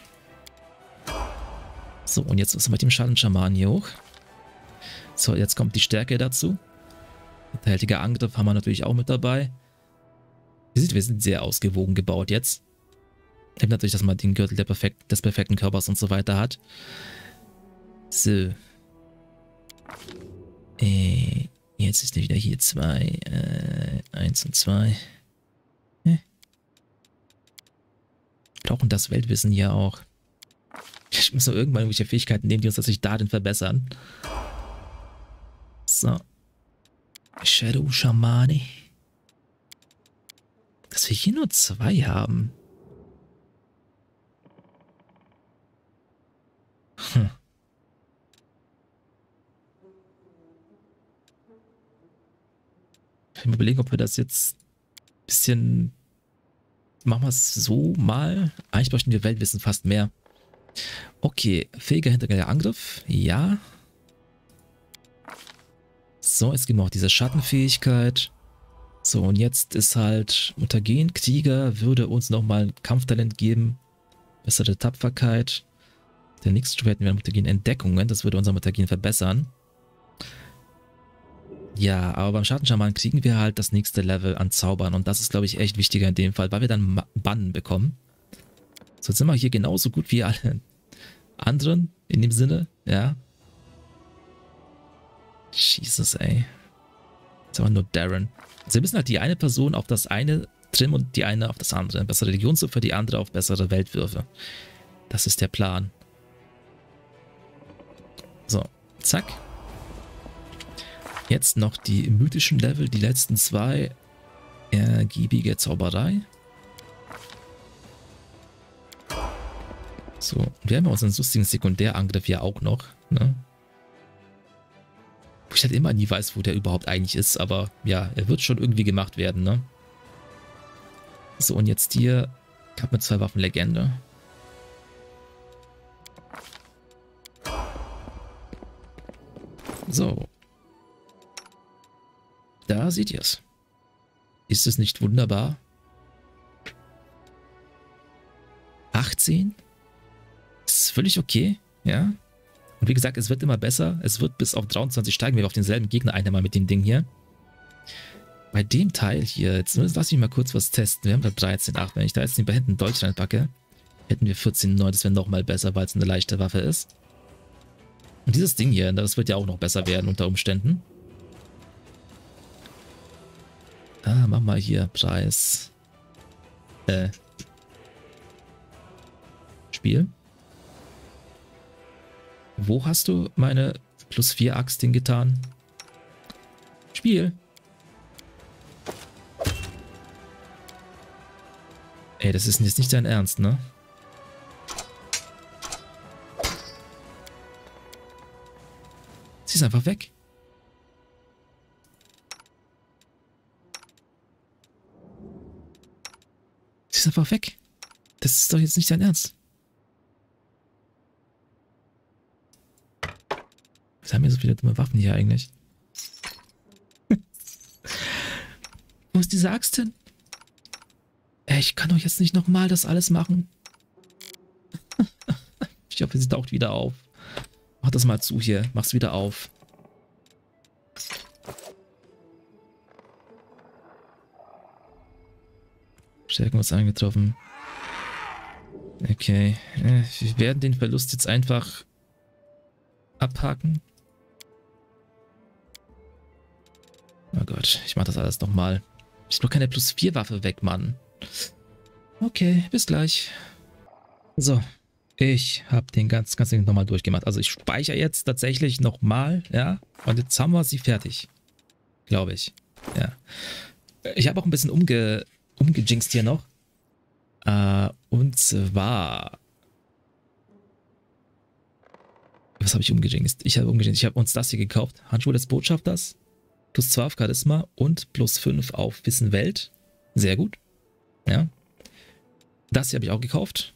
So, und jetzt müssen wir mit dem Schalenschaman hier hoch. So, jetzt kommt die Stärke dazu. Verteidiger Angriff haben wir natürlich auch mit dabei. Ihr seht, wir sind sehr ausgewogen gebaut jetzt. Ich Hemmt natürlich, dass man den Gürtel Perfek des perfekten Körpers und so weiter hat. So. Äh, jetzt ist er wieder hier 2, 1 äh, und 2. Brauchen das Weltwissen ja auch. Ich muss noch irgendwann irgendwelche Fähigkeiten nehmen, die uns tatsächlich darin verbessern. So. Shadow Shamani. Dass wir hier nur zwei haben. Hm. Ich will überlegen, ob wir das jetzt ein bisschen... Machen wir es so mal. Eigentlich bräuchten wir Weltwissen fast mehr. Okay, fähiger hintergängiger Angriff. Ja. So, jetzt geben wir auch diese Schattenfähigkeit. So, und jetzt ist halt Mutagen. Krieger würde uns nochmal Kampftalent geben. Bessere Tapferkeit. Der nächste Stufe hätten wir Mutagen Entdeckungen. Das würde unser Mutagen verbessern. Ja, aber beim Schattenschaman kriegen wir halt das nächste Level an Zaubern. Und das ist, glaube ich, echt wichtiger in dem Fall, weil wir dann Bannen bekommen. So, jetzt sind wir hier genauso gut wie alle anderen in dem Sinne. Ja. Jesus, ey. Jetzt haben wir nur Darren. Also wir müssen halt die eine Person auf das eine trimmen und die eine auf das andere. Bessere Religionswürfe, die andere auf bessere Weltwürfe. Das ist der Plan. So, zack. Jetzt noch die mythischen Level, die letzten zwei. Ergiebige Zauberei. So, wir haben ja unseren lustigen Sekundärangriff ja auch noch, ne? Wo ich halt immer nie weiß, wo der überhaupt eigentlich ist, aber ja, er wird schon irgendwie gemacht werden, ne? So, und jetzt hier Kampf mit zwei Waffen Legende. So. Da seht ihr es. Ist es nicht wunderbar? 18? Das ist völlig okay, ja? Und wie gesagt, es wird immer besser. Es wird bis auf 23 steigen wir auf denselben Gegner ein, einmal mit dem Ding hier. Bei dem Teil hier, jetzt lass mich mal kurz was testen. Wir haben da 13, 8. Wenn ich da jetzt den bei hinten Deutsch reinpacke, hätten wir 14, 9. Das wäre nochmal besser, weil es eine leichte Waffe ist. Und dieses Ding hier, das wird ja auch noch besser werden unter Umständen. Ah, mach mal hier Preis. Äh. Spiel. Wo hast du meine plus 4 Axt hingetan? Spiel. Ey, das ist jetzt nicht dein Ernst, ne? Sie ist einfach weg. Ist einfach weg. Das ist doch jetzt nicht dein Ernst. Was haben wir so viele dumme Waffen hier eigentlich? Wo ist diese Axt hin? Ey, ich kann doch jetzt nicht nochmal das alles machen. ich hoffe, sie taucht wieder auf. Mach das mal zu hier. Mach's wieder auf. Stärken was angetroffen. Okay. Äh, wir werden den Verlust jetzt einfach abhaken. Oh Gott, ich mach das alles nochmal. Ich noch keine plus 4 Waffe weg, Mann. Okay, bis gleich. So, ich habe den ganz, ganz Ding nochmal durchgemacht. Also ich speichere jetzt tatsächlich nochmal, ja. Und jetzt haben wir sie fertig. Glaube ich. Ja. Ich habe auch ein bisschen umge, umgejinxt hier noch. Äh, und zwar... Was habe ich umgejinxt? Ich habe umgejinxt. Ich habe uns das hier gekauft. Handschuhe des Botschafters plus 2 auf Charisma und plus 5 auf Wissen Welt. Sehr gut. Ja. Das hier habe ich auch gekauft.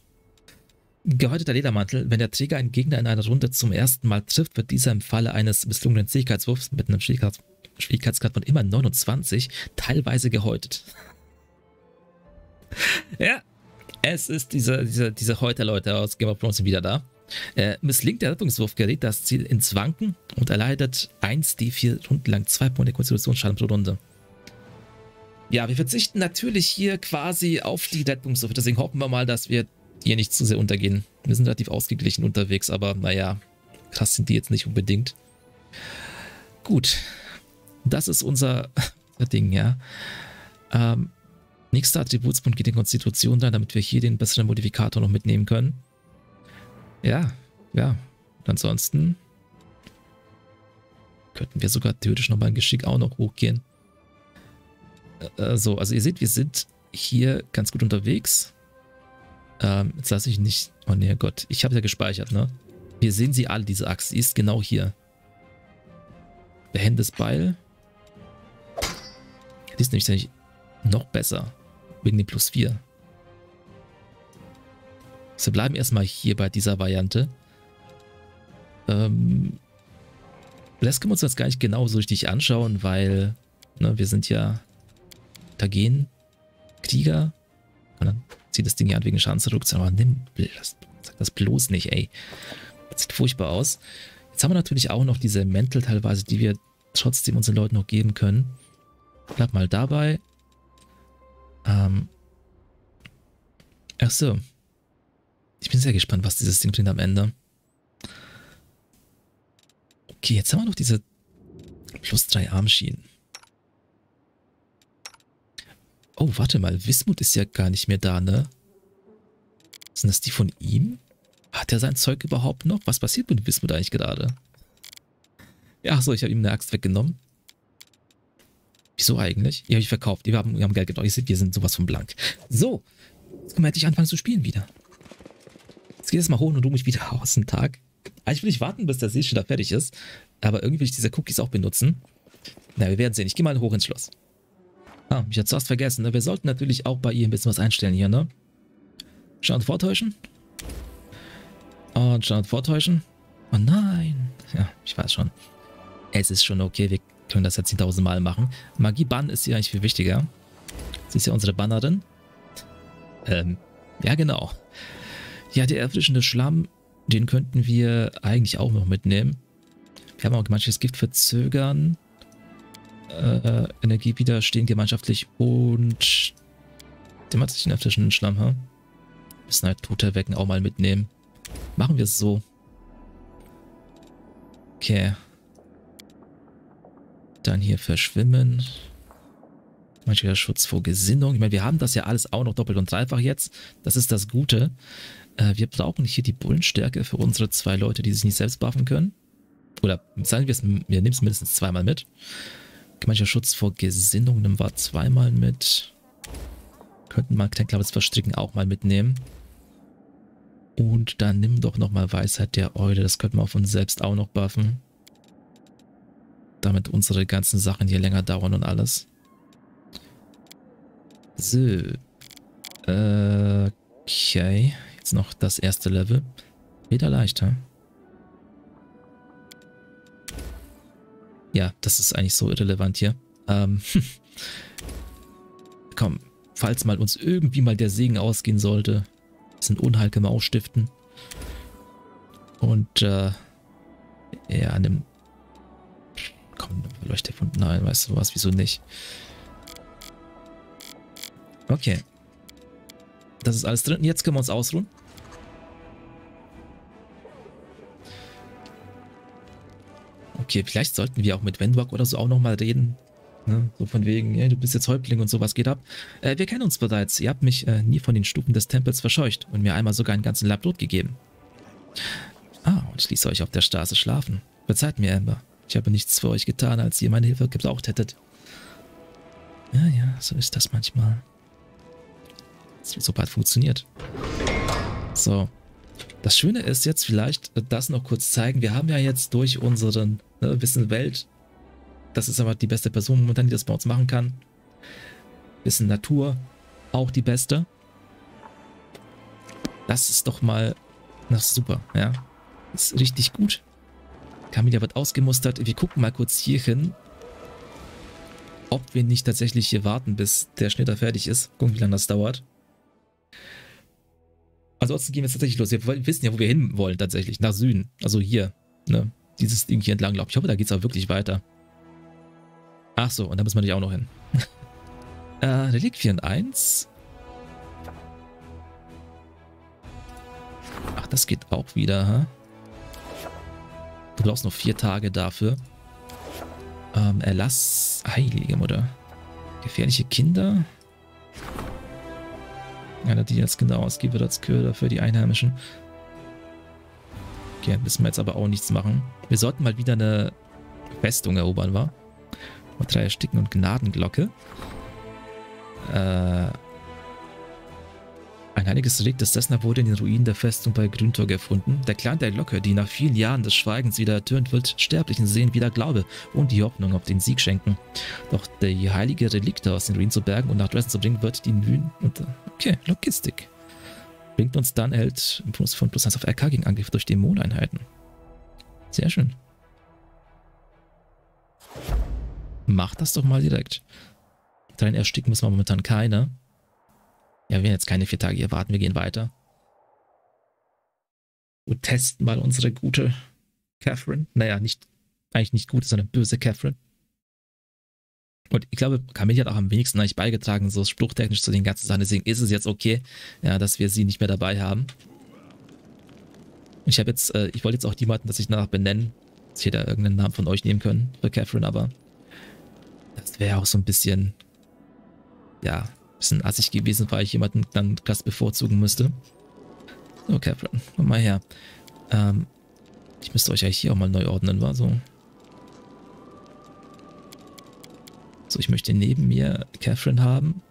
Gehäuteter Ledermantel. Wenn der Träger einen Gegner in einer Runde zum ersten Mal trifft, wird dieser im Falle eines misslungenen Fähigkeitswurfs mit einem Schwierigkeits Schwierigkeitsgrad von immer 29 teilweise gehäutet. Ja, es ist diese, diese, diese Häuter-Leute aus Game of Thrones wieder da. Äh, misslingt der Rettungswurf, gerät das Ziel ins Wanken und erleidet 1d4 Runden lang 2 Punkte Konstitutionsschaden pro Runde. Ja, wir verzichten natürlich hier quasi auf die Rettungswürfe, deswegen hoffen wir mal, dass wir hier nicht zu sehr untergehen. Wir sind relativ ausgeglichen unterwegs, aber naja, krass sind die jetzt nicht unbedingt. Gut, das ist unser Ding, ja. Ähm, nächster Attributspunkt geht in Konstitution rein, damit wir hier den besseren Modifikator noch mitnehmen können. Ja, ja. ansonsten könnten wir sogar theoretisch nochmal ein Geschick auch noch hochgehen. Äh, so, also ihr seht, wir sind hier ganz gut unterwegs. Ähm, jetzt lasse ich nicht... Oh nee, Gott. Ich habe ja gespeichert, ne? Wir sehen sie alle, diese Axt. Die ist genau hier. Behendes Beil. Die ist nämlich noch besser. Wegen dem Plus 4. So, wir bleiben erstmal hier bei dieser Variante. Ähm, das können wir uns jetzt gar nicht genau so richtig anschauen, weil ne, wir sind ja Tagen, Krieger. Und dann zieht das Ding ja an wegen Schadensreduktion. Aber nimm das, sag das bloß nicht, ey. Das sieht furchtbar aus. Jetzt haben wir natürlich auch noch diese Mäntel teilweise, die wir trotzdem unseren Leuten noch geben können. Bleib mal dabei. Ähm. Ach so. Ich bin sehr gespannt, was dieses Ding bringt am Ende. Okay, jetzt haben wir noch diese plus drei Armschienen. Oh, warte mal. Wismut ist ja gar nicht mehr da, ne? Sind das die von ihm? Hat er sein Zeug überhaupt noch? Was passiert mit Wismut eigentlich gerade? Ja, so, ich habe ihm eine Axt weggenommen. Wieso eigentlich? Die habe ich verkauft. Wir haben, haben Geld gebraucht. Wir sind sowas von blank. So, jetzt können wir endlich anfangen zu spielen wieder. Jetzt geht es mal hoch und du mich wieder aus dem Tag. Eigentlich will ich warten, bis der Seeschilder fertig ist. Aber irgendwie will ich diese Cookies auch benutzen. Na, wir werden sehen. Ich gehe mal hoch ins Schloss. Ah, ich hatte zuerst vergessen. Ne? Wir sollten natürlich auch bei ihr ein bisschen was einstellen hier, ne? Schauen vortäuschen. Und schauen vortäuschen. Oh nein. Ja, ich weiß schon. Es ist schon okay. Wir können das ja 10.000 Mal machen. Magie-Bann ist hier eigentlich viel wichtiger. Sie ist ja unsere Bannerin. Ähm, ja genau. Ja, der erfrischende Schlamm, den könnten wir eigentlich auch noch mitnehmen. Wir haben auch manches Gift verzögern. Äh, Energie widerstehen gemeinschaftlich und dem hat sich den erfrischenden Schlamm, ha? Müssen halt Tote wecken auch mal mitnehmen. Machen wir es so. Okay. Dann hier verschwimmen. Mancher Schutz vor Gesinnung. Ich meine, wir haben das ja alles auch noch doppelt und dreifach jetzt. Das ist das Gute. Äh, wir brauchen hier die Bullenstärke für unsere zwei Leute, die sich nicht selbst buffen können. Oder sagen wir es, wir nehmen es mindestens zweimal mit. Mancher Schutz vor Gesinnung nehmen wir zweimal mit. Könnten wir Kleinklappes verstricken auch mal mitnehmen. Und dann nimm doch nochmal Weisheit der Eule. Das könnten wir auf uns selbst auch noch buffen. Damit unsere ganzen Sachen hier länger dauern und alles. So. Äh, Okay, jetzt noch das erste Level. Wieder leichter. Ja, das ist eigentlich so irrelevant hier. Ähm, komm, falls mal uns irgendwie mal der Segen ausgehen sollte, sind Unheil können wir auch stiften. Und, äh, ja, nimm. Komm, Leuchte von. Nein, weißt du was, wieso nicht? Okay. Das ist alles drin. Jetzt können wir uns ausruhen. Okay, vielleicht sollten wir auch mit Wendwag oder so auch nochmal reden. Ne? So von wegen, ja, du bist jetzt Häuptling und sowas geht ab. Äh, wir kennen uns bereits. Ihr habt mich äh, nie von den Stufen des Tempels verscheucht und mir einmal sogar einen ganzen Labrot gegeben. Ah, und ich ließ euch auf der Straße schlafen. Verzeiht mir, Amber. Ich habe nichts für euch getan, als ihr meine Hilfe gebraucht hättet. Ja, ja, so ist das manchmal. So bald funktioniert. So. Das Schöne ist jetzt vielleicht, das noch kurz zeigen. Wir haben ja jetzt durch unseren ne, Wissen Welt, das ist aber die beste Person momentan, die das bei uns machen kann. Wissen Natur, auch die beste. Das ist doch mal, na super, ja. Ist richtig gut. Camilla wird ausgemustert. Wir gucken mal kurz hier hin, ob wir nicht tatsächlich hier warten, bis der Schnitter fertig ist. Gucken, wie lange das dauert. Ansonsten gehen wir jetzt tatsächlich los. Wir wissen ja, wo wir hin wollen tatsächlich. Nach Süden. Also hier. Ne? Dieses Ding hier entlang, glaube ich. Ich hoffe, da geht es auch wirklich weiter. Ach so, und da müssen wir natürlich auch noch hin. äh, Reliquien 1. Ach, das geht auch wieder, ha? Du brauchst noch vier Tage dafür. Ähm, Erlass, heilige Mutter. Gefährliche Kinder. Einer, die jetzt genau ausgibt, wird als Köder für die Einheimischen. Okay, müssen wir jetzt aber auch nichts machen. Wir sollten mal wieder eine Festung erobern, wa? Und drei Ersticken und Gnadenglocke. Äh, ein heiliges Relikt des Cessna wurde in den Ruinen der Festung bei Grüntor gefunden. Der Klan der Glocke, die nach vielen Jahren des Schweigens wieder ertönt wird, Sterblichen sehen wieder Glaube und die Hoffnung auf den Sieg schenken. Doch die heilige Relikte aus den Ruinen zu bergen und nach Dresden zu bringen, wird die Mühen... Okay, Logistik. Bringt uns dann erhält Plus von plus 1 auf RK gegen Angriff durch Dämoneinheiten. Sehr schön. Macht das doch mal direkt. Dein Ersticken müssen wir momentan keine. Ja, wir werden jetzt keine vier Tage hier warten, wir gehen weiter. Und testen mal unsere gute Catherine. Naja, nicht, eigentlich nicht gute, sondern böse Catherine. Und ich glaube, Camille hat auch am wenigsten eigentlich beigetragen, so spruchtechnisch zu den ganzen Sachen. Deswegen ist es jetzt okay, ja, dass wir sie nicht mehr dabei haben. Ich habe jetzt, äh, ich wollte jetzt auch jemanden, dass ich danach benennen. Dass ich hätte irgendeinen Namen von euch nehmen können für Catherine, aber das wäre auch so ein bisschen, ja, bisschen assig gewesen, weil ich jemanden dann krass bevorzugen müsste. So, Catherine, komm mal her. Ähm, ich müsste euch eigentlich hier auch mal neu ordnen, war so. So, ich möchte neben mir Catherine haben.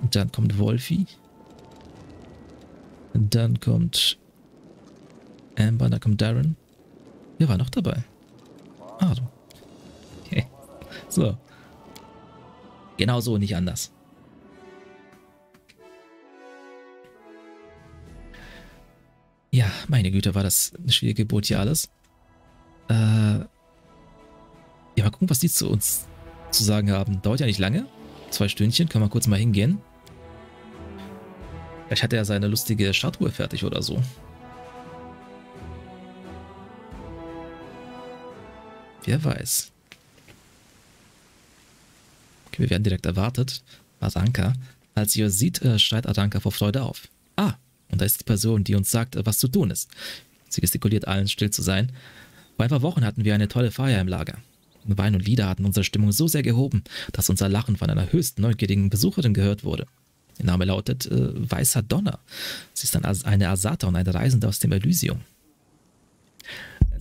Und dann kommt Wolfie. Und dann kommt Amber, dann kommt Darren. Wer war noch dabei? Ah, du. Okay. So. Genau so, nicht anders. Ja, meine Güte, war das eine schwierige Geburt hier alles. Äh, ja, mal gucken, was die zu uns zu sagen haben. Dauert ja nicht lange. Zwei Stündchen, kann man kurz mal hingehen. Vielleicht hat er seine lustige Statue fertig oder so. Wer weiß. Okay, wir werden direkt erwartet. Aranka. Als ihr sieht, äh, schreit Aranka vor Freude auf. Und da ist die Person, die uns sagt, was zu tun ist. Sie gestikuliert allen, still zu sein. Vor ein paar Wochen hatten wir eine tolle Feier im Lager. Wein und Lieder hatten unsere Stimmung so sehr gehoben, dass unser Lachen von einer höchst neugierigen Besucherin gehört wurde. Ihr Name lautet äh, Weißer Donner. Sie ist dann eine Asata und eine Reisende aus dem Elysium.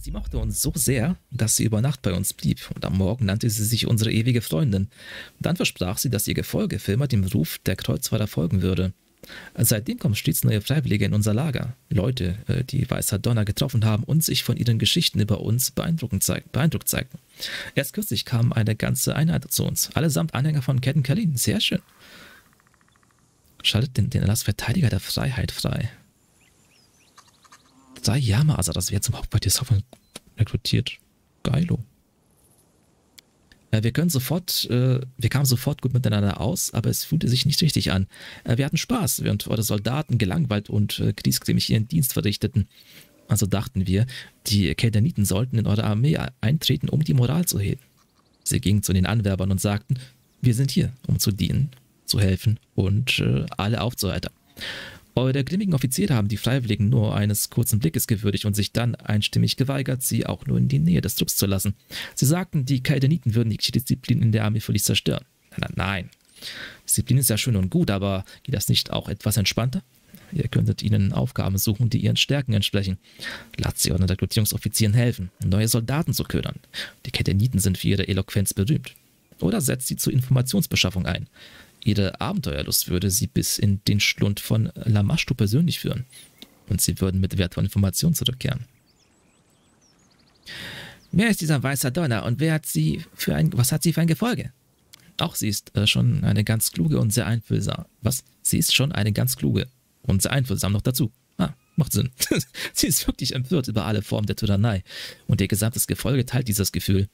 Sie mochte uns so sehr, dass sie über Nacht bei uns blieb und am Morgen nannte sie sich unsere ewige Freundin. Dann versprach sie, dass ihr Gefolge für immer dem Ruf der Kreuzfahrer folgen würde. Seitdem kommen stets neue Freiwillige in unser Lager. Leute, äh, die Weißer Donner getroffen haben und sich von ihren Geschichten über uns beeindruckt, zeig beeindruckt zeigten. Erst kürzlich kam eine ganze Einheit zu uns, allesamt Anhänger von Ketten Kalin. Sehr schön. Schaltet den, den Erlass Verteidiger der Freiheit frei. Drei Yama, also das wäre zum Hauptquartier rekrutiert. Geilo. Äh, wir können sofort, äh, wir kamen sofort gut miteinander aus, aber es fühlte sich nicht richtig an. Äh, wir hatten Spaß, während eure Soldaten gelangweilt und äh, kriegskrimmig ihren Dienst verrichteten. Also dachten wir, die Keldaniten sollten in eure Armee eintreten, um die Moral zu heben. Sie gingen zu den Anwerbern und sagten, wir sind hier, um zu dienen, zu helfen und alle aufzuheitern. Eure grimmigen Offiziere haben die Freiwilligen nur eines kurzen Blickes gewürdigt und sich dann einstimmig geweigert, sie auch nur in die Nähe des Trupps zu lassen. Sie sagten, die Kaideniten würden die Disziplin in der Armee völlig zerstören. Nein, nein. Disziplin ist ja schön und gut, aber geht das nicht auch etwas entspannter? Ihr könntet ihnen Aufgaben suchen, die ihren Stärken entsprechen. Lasst sie euren Rekrutierungsoffizieren helfen, neue Soldaten zu ködern. Die Keteniten sind für ihre Eloquenz berühmt. Oder setzt sie zur Informationsbeschaffung ein. Ihre Abenteuerlust würde sie bis in den Schlund von Lamashtu persönlich führen. Und sie würden mit wertvollen Informationen zurückkehren. Wer ist dieser weiße Donner und wer hat sie für ein, was hat sie für ein Gefolge? Auch sie ist äh, schon eine ganz kluge und sehr einfühlsam. Was? Sie ist schon eine ganz kluge und sehr einfühlsam noch dazu. Ah, macht Sinn. sie ist wirklich empört über alle Formen der Tyrannei und ihr gesamtes Gefolge teilt dieses Gefühl.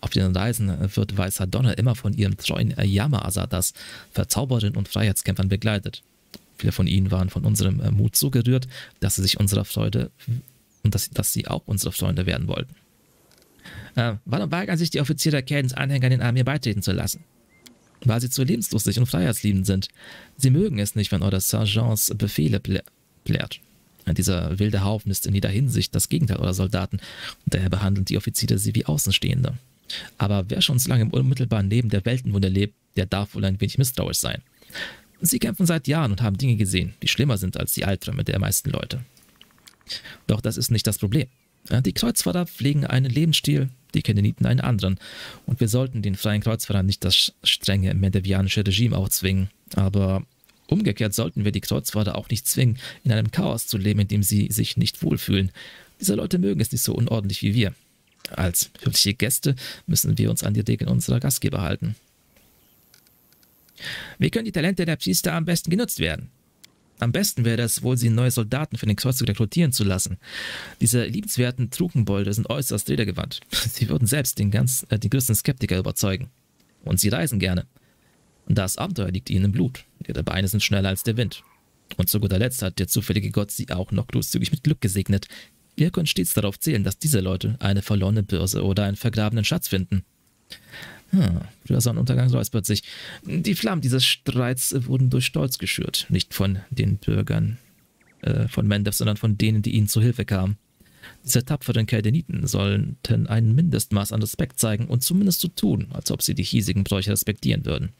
Auf den Reisen wird Weißer Donner immer von ihrem treuen Yama Asadas, Verzauberin und Freiheitskämpfern begleitet. Viele von ihnen waren von unserem Mut so gerührt, dass sie sich unserer Freude und dass, dass sie auch unsere Freunde werden wollten. Äh, warum weigern sich die Offiziere Cadens Anhänger in den Armee beitreten zu lassen? Weil sie zu lebenslustig und freiheitsliebend sind. Sie mögen es nicht, wenn eure Sergeants Befehle plärt. Dieser wilde Haufen ist in jeder Hinsicht das Gegenteil eurer Soldaten und daher behandeln die Offiziere sie wie Außenstehende. Aber wer schon so lange im unmittelbaren Leben der Weltenwunder lebt, der darf wohl ein wenig misstrauisch sein. Sie kämpfen seit Jahren und haben Dinge gesehen, die schlimmer sind als die Albträume der meisten Leute. Doch das ist nicht das Problem. Die Kreuzfahrer pflegen einen Lebensstil, die Kenneniten einen anderen. Und wir sollten den freien Kreuzfahrern nicht das strenge mendevianische Regime aufzwingen. Aber Umgekehrt sollten wir die Kreuzfahrer auch nicht zwingen, in einem Chaos zu leben, in dem sie sich nicht wohlfühlen. Diese Leute mögen es nicht so unordentlich wie wir. Als höfliche Gäste müssen wir uns an die Regeln unserer Gastgeber halten. Wie können die Talente der Priester am besten genutzt werden? Am besten wäre es wohl, sie neue Soldaten für den Kreuzzug rekrutieren zu lassen. Diese liebenswerten Trunkenbolde sind äußerst redergewandt. Sie würden selbst den, ganz, äh, den größten Skeptiker überzeugen. Und sie reisen gerne. Das Abenteuer liegt ihnen im Blut. Ihre Beine sind schneller als der Wind. Und zu guter Letzt hat der zufällige Gott sie auch noch großzügig mit Glück gesegnet. Ihr könnt stets darauf zählen, dass diese Leute eine verlorene Börse oder einen vergrabenen Schatz finden. Hm, früher Sonnenuntergang räuspert sich. Die Flammen dieses Streits wurden durch Stolz geschürt, nicht von den Bürgern äh, von Mendev, sondern von denen, die ihnen zu Hilfe kamen. Diese tapferen Keldeniten sollten ein Mindestmaß an Respekt zeigen und zumindest so tun, als ob sie die hiesigen Bräuche respektieren würden.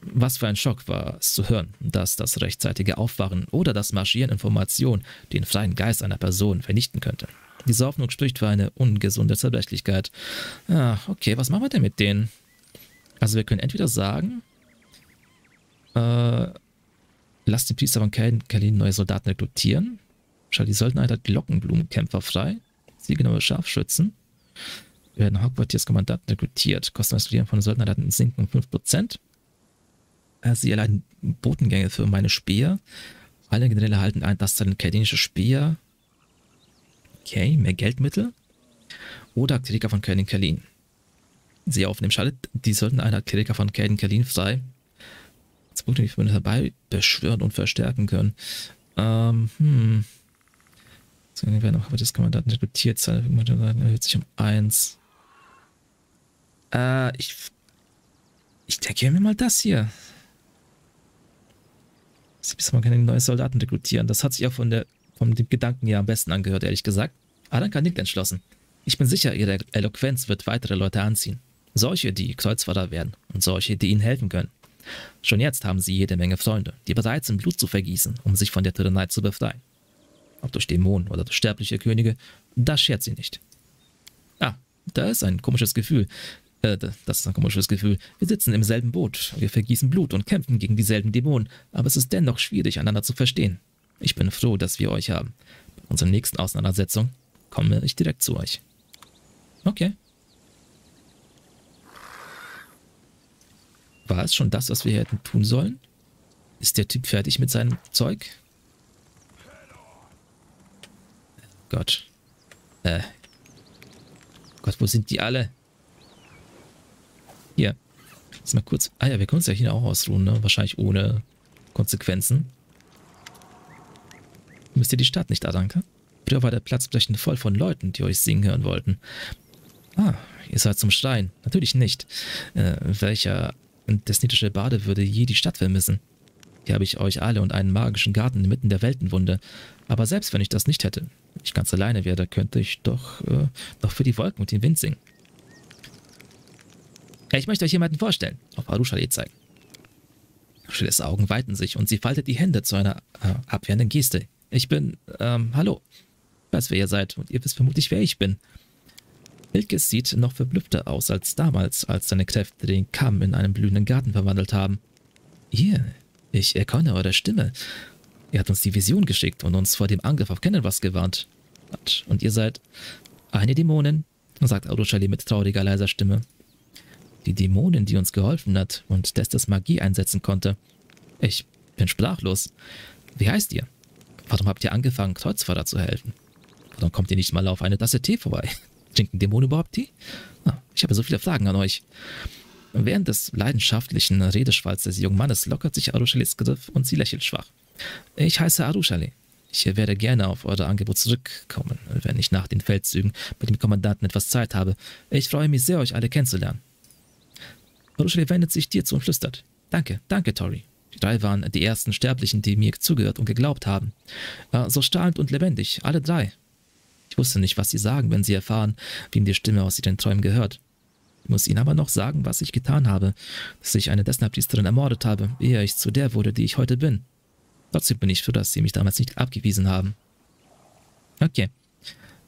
Was für ein Schock war es zu hören, dass das rechtzeitige Aufwachen oder das Marschieren Information den freien Geist einer Person vernichten könnte. Diese Hoffnung spricht für eine ungesunde Zerbrechlichkeit. Ja, okay, was machen wir denn mit denen? Also wir können entweder sagen, äh, lasst die Priester von Kalin neue Soldaten rekrutieren. Schalt die Söldnereinheit Glockenblumenkämpfer frei. Zielgenaue Scharfschützen. Werden Hauptquartierskommandanten rekrutiert. Kosten das Studieren von Söldnereinheiten sinken um 5%. Äh, sie erleiden Botengänge für meine Speer. Alle Generäle erhalten ein, das kaldinische Speer. Okay, mehr Geldmittel. Oder Akteriker von Keldin Kalin. Sie auf dem Schaltet, die sollten eine Akteriker von Keldin Kalin frei. Das Punkte, die Verbünde dabei beschwören und verstärken können. Ähm, hm. Jetzt werden auch das Kommandanten rekrutiert. erhöht sich um 1. Äh, ich. Ich denke mir mal das hier. Bis man keine neuen Soldaten rekrutieren. Das hat sich ja von, von dem Gedanken ja am besten angehört, ehrlich gesagt. Aranka nickt entschlossen. Ich bin sicher, ihre Eloquenz wird weitere Leute anziehen. Solche, die Kreuzfahrer werden und solche, die ihnen helfen können. Schon jetzt haben sie jede Menge Freunde, die bereit sind, Blut zu vergießen, um sich von der Tyrannei zu befreien. Ob durch Dämonen oder durch sterbliche Könige, das schert sie nicht. Ah, da ist ein komisches Gefühl. Äh, das ist ein komisches Gefühl. Wir sitzen im selben Boot, wir vergießen Blut und kämpfen gegen dieselben Dämonen, aber es ist dennoch schwierig, einander zu verstehen. Ich bin froh, dass wir euch haben. Bei unserer nächsten Auseinandersetzung komme ich direkt zu euch. Okay. War es schon das, was wir hätten tun sollen? Ist der Typ fertig mit seinem Zeug? Gott. Äh. Gott, wo sind die alle? Hier. Jetzt mal kurz. Ah ja, wir können uns ja hier auch ausruhen, ne? Wahrscheinlich ohne Konsequenzen. Müsst ihr die Stadt nicht, Adanka? Früher war der Platz brechend voll von Leuten, die euch singen hören wollten. Ah, ihr seid zum Stein. Natürlich nicht. Äh, welcher desnitische Bade würde je die Stadt vermissen? Hier habe ich euch alle und einen magischen Garten inmitten der Weltenwunde. Aber selbst wenn ich das nicht hätte, ich ganz alleine wäre, könnte ich doch äh, noch für die Wolken und den Wind singen. Ja, ich möchte euch jemanden vorstellen, auf Arushale zeigen. Arushalles Augen weiten sich und sie faltet die Hände zu einer äh, abwehrenden Geste. Ich bin, ähm, hallo. Ich weiß, wer ihr seid und ihr wisst vermutlich, wer ich bin. Ilkes sieht noch verblüffter aus als damals, als seine Kräfte den Kamm in einen blühenden Garten verwandelt haben. Ihr, ich erkenne eure Stimme. Er hat uns die Vision geschickt und uns vor dem Angriff auf Kennenwas gewarnt. Und ihr seid eine Dämonin, sagt Aurochali mit trauriger, leiser Stimme. Die Dämonin, die uns geholfen hat und Destes Magie einsetzen konnte. Ich bin sprachlos. Wie heißt ihr? Warum habt ihr angefangen, Kreuzfahrer zu helfen? Warum kommt ihr nicht mal auf eine Tasse Tee vorbei? Trinken Dämonen überhaupt Tee? Ah, ich habe so viele Fragen an euch. Während des leidenschaftlichen Redeschwalls des jungen Mannes lockert sich Arushales Griff und sie lächelt schwach. Ich heiße Arushale. Ich werde gerne auf euer Angebot zurückkommen, wenn ich nach den Feldzügen mit dem Kommandanten etwas Zeit habe. Ich freue mich sehr, euch alle kennenzulernen. Arushale wendet sich dir zu und flüstert. Danke, danke, Tori. Die drei waren die ersten Sterblichen, die mir zugehört und geglaubt haben. So strahlend und lebendig, alle drei. Ich wusste nicht, was sie sagen, wenn sie erfahren, wem die Stimme aus ihren Träumen gehört. Ich muss ihnen aber noch sagen, was ich getan habe, dass ich eine Desna-Priesterin ermordet habe, ehe ich zu der wurde, die ich heute bin. Trotzdem bin ich froh, dass sie mich damals nicht abgewiesen haben. Okay.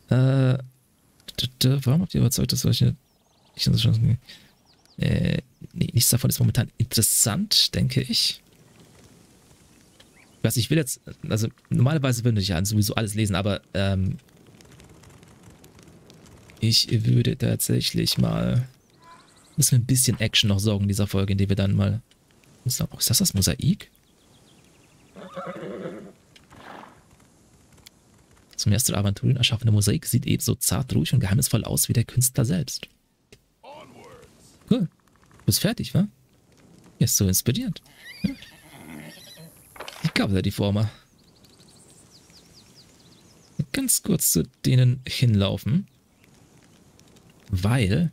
Äh, warum habt ihr überzeugt, dass solche... Ich, äh, nichts davon ist momentan interessant, denke ich. Was ich will jetzt, also normalerweise würde ich ja sowieso alles lesen, aber ähm, ich würde tatsächlich mal müssen wir ein bisschen Action noch sorgen in dieser Folge, in der wir dann mal... Ist das das Mosaik? Zum ersten Aventurin erschaffene Mosaik sieht ebenso zart, ruhig und geheimnisvoll aus wie der Künstler selbst. Cool. Du bist fertig, wa? Ist so inspirierend. Ja. Die Cover-Deformer. Ganz kurz zu denen hinlaufen. Weil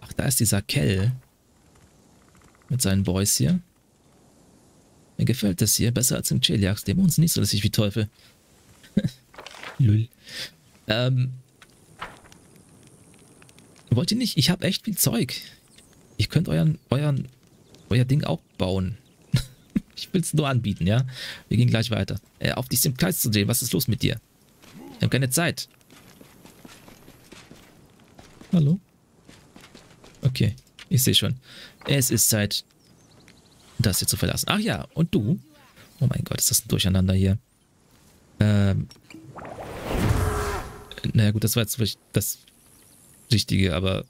Ach, da ist dieser Kell. Mit seinen Boys hier. Mir gefällt das hier besser als im Cheliax. Dämonen sind nicht so lässig wie Teufel. Lull. Ähm. Wollt ihr nicht? Ich habe echt viel Zeug. Ihr könnt euren, euren, euer Ding auch bauen. ich will es nur anbieten, ja? Wir gehen gleich weiter. Äh, auf dich im Kreis zu drehen. Was ist los mit dir? Wir haben keine Zeit. Hallo? Okay, ich sehe schon. Es ist Zeit, das hier zu verlassen. Ach ja, und du? Oh mein Gott, ist das ein Durcheinander hier. Ähm. Naja gut, das war jetzt das Richtige, aber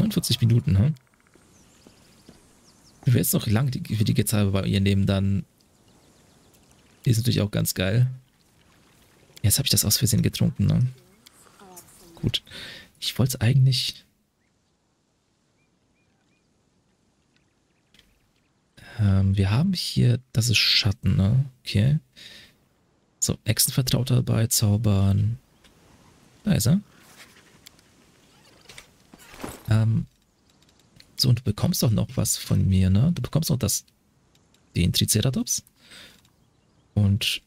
49 Minuten, hm? Wenn wir jetzt noch lang die, für die Gezahl bei ihr nehmen, dann ist natürlich auch ganz geil. Jetzt habe ich das aus Versehen getrunken, ne? Gut. Ich wollte es eigentlich Ähm, wir haben hier, das ist Schatten, ne? Okay. So, Echsenvertrauter dabei, Zaubern. Da ist er. Ähm, so, und du bekommst doch noch was von mir, ne? Du bekommst noch das, den Triceratops. Und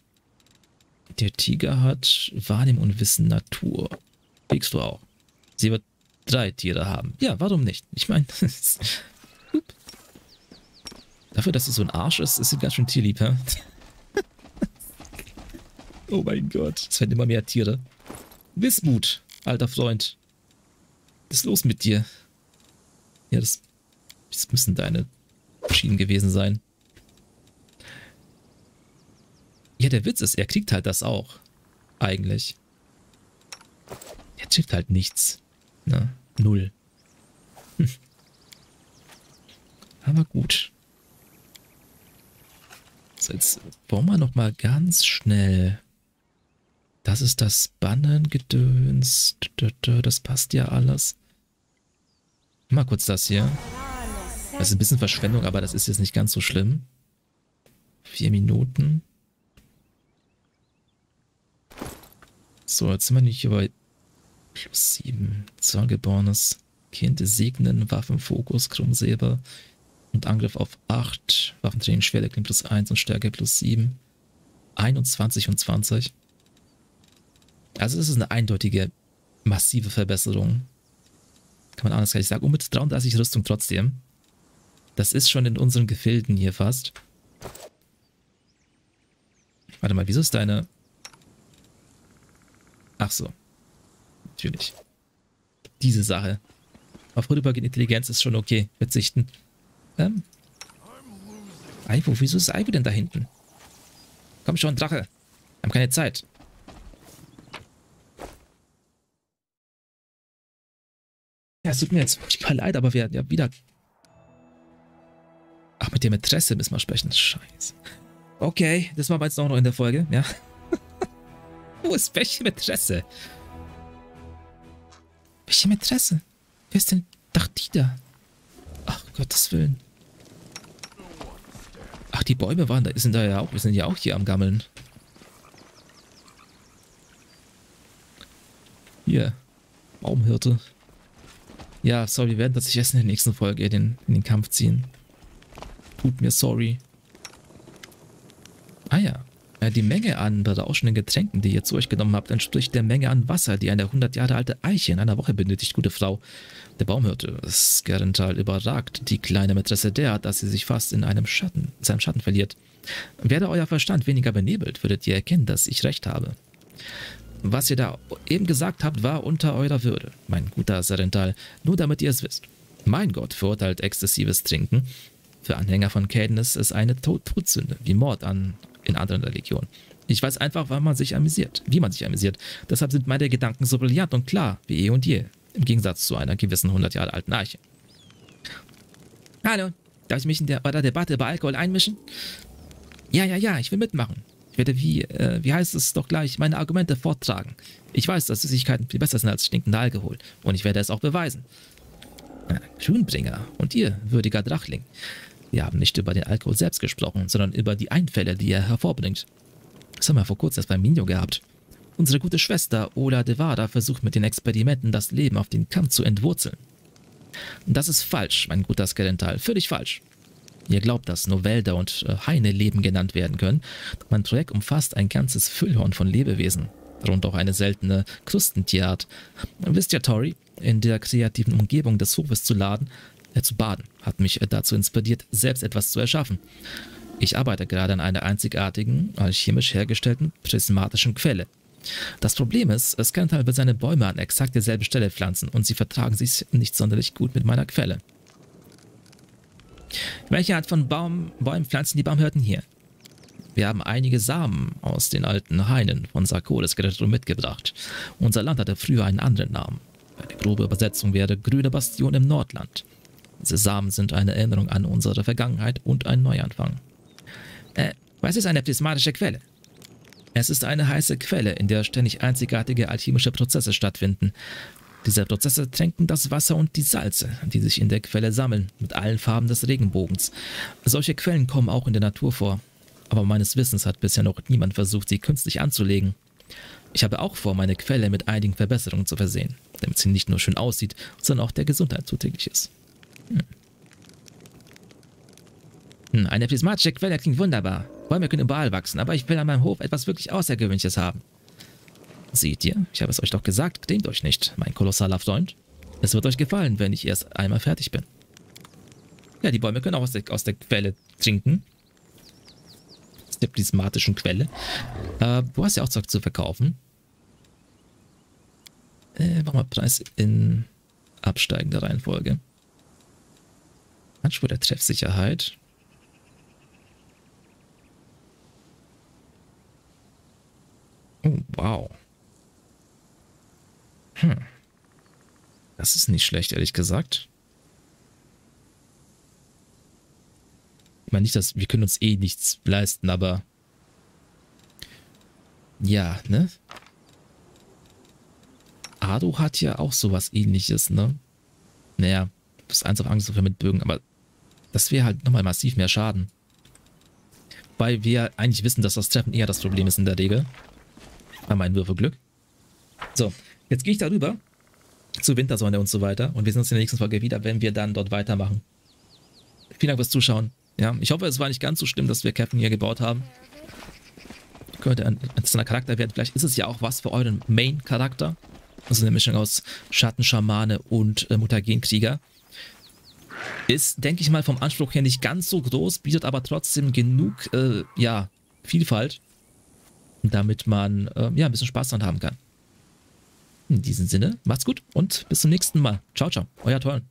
der Tiger hat Wahrnehmung und Wissen Natur. Kriegst du auch. Sie wird drei Tiere haben. Ja, warum nicht? Ich meine, Dafür, dass es so ein Arsch ist, ist sie ganz schön tierlieb, hä? oh mein Gott, es werden immer mehr Tiere. Wismut, alter Freund. Ist los mit dir? Ja, das, das müssen deine Schienen gewesen sein. Ja, der Witz ist, er kriegt halt das auch. Eigentlich. Er trifft halt nichts. Ne? Null. Hm. Aber gut. So, jetzt wollen wir noch mal ganz schnell. Das ist das Bannengedöns. Das passt ja alles. Mal kurz das hier. Das ist ein bisschen Verschwendung, aber das ist jetzt nicht ganz so schlimm. Vier Minuten. So, jetzt sind wir nicht über plus sieben. Zorngeborenes Kind segnen, Waffenfokus, Krummsäber und Angriff auf 8. Waffentraining, Schwerlegling plus 1 und Stärke plus 7. 21 und 20. Also das ist eine eindeutige, massive Verbesserung. Kann man anders gar nicht sagen. Und mit 33 Rüstung trotzdem. Das ist schon in unseren Gefilden hier fast. Warte mal, wieso ist deine... Ach so. Natürlich. Diese Sache. Auf vorübergehende Intelligenz ist schon okay. Verzichten. Ähm. Ivo, wieso ist Ivo denn da hinten? Komm schon, Drache. Wir haben keine Zeit. Es tut mir jetzt furchtbar leid, aber wir ja wieder... Ach, mit der Mätresse müssen wir sprechen. Scheiße. Okay, das machen wir jetzt auch noch in der Folge, ja. Wo ist welche Mätresse? Welche Mätresse? Wer ist denn... Da. Ach, Gottes Willen. Ach, die Bäume waren da, sind da ja auch, wir sind ja auch hier am Gammeln. Hier. Baumhirte. Ja, sorry, wir werden tatsächlich erst in der nächsten Folge den, in den Kampf ziehen. Tut mir sorry. Ah ja. Äh, die Menge an berauschenden Getränken, die ihr zu euch genommen habt, entspricht der Menge an Wasser, die eine 100 Jahre alte Eiche in einer Woche benötigt, gute Frau. Der Baumhirte Skerental überragt die kleine Mätresse derart, dass sie sich fast in einem Schatten, seinem Schatten verliert. Werde euer Verstand weniger benebelt, würdet ihr erkennen, dass ich recht habe. Was ihr da eben gesagt habt, war unter eurer Würde, mein guter Serental, nur damit ihr es wisst. Mein Gott verurteilt exzessives Trinken. Für Anhänger von Caden ist es eine Todsünde, wie Mord an in anderen Religionen. Ich weiß einfach, wann man sich amüsiert, wie man sich amüsiert. Deshalb sind meine Gedanken so brillant und klar wie eh und je, im Gegensatz zu einer gewissen 100 Jahre alten Arche. Hallo, darf ich mich in der, bei der Debatte über Alkohol einmischen? Ja, ja, ja, ich will mitmachen. Ich werde, wie, äh, wie heißt es doch gleich, meine Argumente forttragen. Ich weiß, dass Süßigkeiten viel besser sind als stinkender Alkohol. Und ich werde es auch beweisen. Äh, Schönbringer und ihr, würdiger Drachling. Wir haben nicht über den Alkohol selbst gesprochen, sondern über die Einfälle, die er hervorbringt. Das haben wir vor kurzem erst beim Minio gehabt. Unsere gute Schwester Ola Devada versucht mit den Experimenten das Leben auf den Kamm zu entwurzeln. Das ist falsch, mein guter Skelental, völlig falsch. Ihr glaubt, dass Novelda und äh, Heine Leben genannt werden können. Mein Projekt umfasst ein ganzes Füllhorn von Lebewesen, darunter auch eine seltene Krustentierart. Wisst ihr, Tori, in der kreativen Umgebung des Hofes zu laden, äh, zu baden, hat mich äh, dazu inspiriert, selbst etwas zu erschaffen. Ich arbeite gerade an einer einzigartigen, alchemisch hergestellten, prismatischen Quelle. Das Problem ist, es kann teilweise seine Bäume an exakt derselben Stelle pflanzen und sie vertragen sich nicht sonderlich gut mit meiner Quelle. Welche Art von Baum, Bäumen pflanzen die Baumhirten hier? Wir haben einige Samen aus den alten Hainen von Sarkoles Geretto mitgebracht. Unser Land hatte früher einen anderen Namen. Eine grobe Übersetzung wäre Grüne Bastion im Nordland. Diese Samen sind eine Erinnerung an unsere Vergangenheit und ein Neuanfang. Äh, was ist eine prismatische Quelle? Es ist eine heiße Quelle, in der ständig einzigartige alchemische Prozesse stattfinden. Diese Prozesse tränken das Wasser und die Salze, die sich in der Quelle sammeln, mit allen Farben des Regenbogens. Solche Quellen kommen auch in der Natur vor, aber meines Wissens hat bisher noch niemand versucht, sie künstlich anzulegen. Ich habe auch vor, meine Quelle mit einigen Verbesserungen zu versehen, damit sie nicht nur schön aussieht, sondern auch der Gesundheit zuträglich ist. Hm. Eine prismatische Quelle klingt wunderbar. Bäume können überall wachsen, aber ich will an meinem Hof etwas wirklich Außergewöhnliches haben. Seht ihr, ich habe es euch doch gesagt, denkt euch nicht, mein kolossaler Freund. Es wird euch gefallen, wenn ich erst einmal fertig bin. Ja, die Bäume können auch aus der, aus der Quelle trinken. Aus der prismatischen Quelle. Äh, du hast ja auch Zeug zu verkaufen. Äh, mach mal Preis in absteigender Reihenfolge. Anspruch der Treffsicherheit. Oh, wow. Hm. Das ist nicht schlecht, ehrlich gesagt. meine nicht, dass wir können uns eh nichts leisten, aber ja, ne? Ado hat ja auch sowas ähnliches, ne? Naja, das eins auf Angst mit Bögen, aber das wäre halt nochmal massiv mehr Schaden. Weil wir eigentlich wissen, dass das Treffen eher das Problem ist in der Regel. Bei meinem Würfelglück. So, jetzt gehe ich darüber zur Wintersonne und so weiter und wir sehen uns in der nächsten Folge wieder, wenn wir dann dort weitermachen. Vielen Dank fürs Zuschauen. Ja, ich hoffe, es war nicht ganz so schlimm, dass wir Captain hier gebaut haben. Könnte ein einzelner Charakter werden. Vielleicht ist es ja auch was für euren Main-Charakter. Also eine Mischung aus Schattenschamane und äh, Mutagenkrieger. Ist, denke ich mal, vom Anspruch her nicht ganz so groß, bietet aber trotzdem genug, äh, ja, Vielfalt, damit man, äh, ja, ein bisschen Spaß dran haben kann. In diesem Sinne, macht's gut und bis zum nächsten Mal. Ciao, ciao, euer Torn.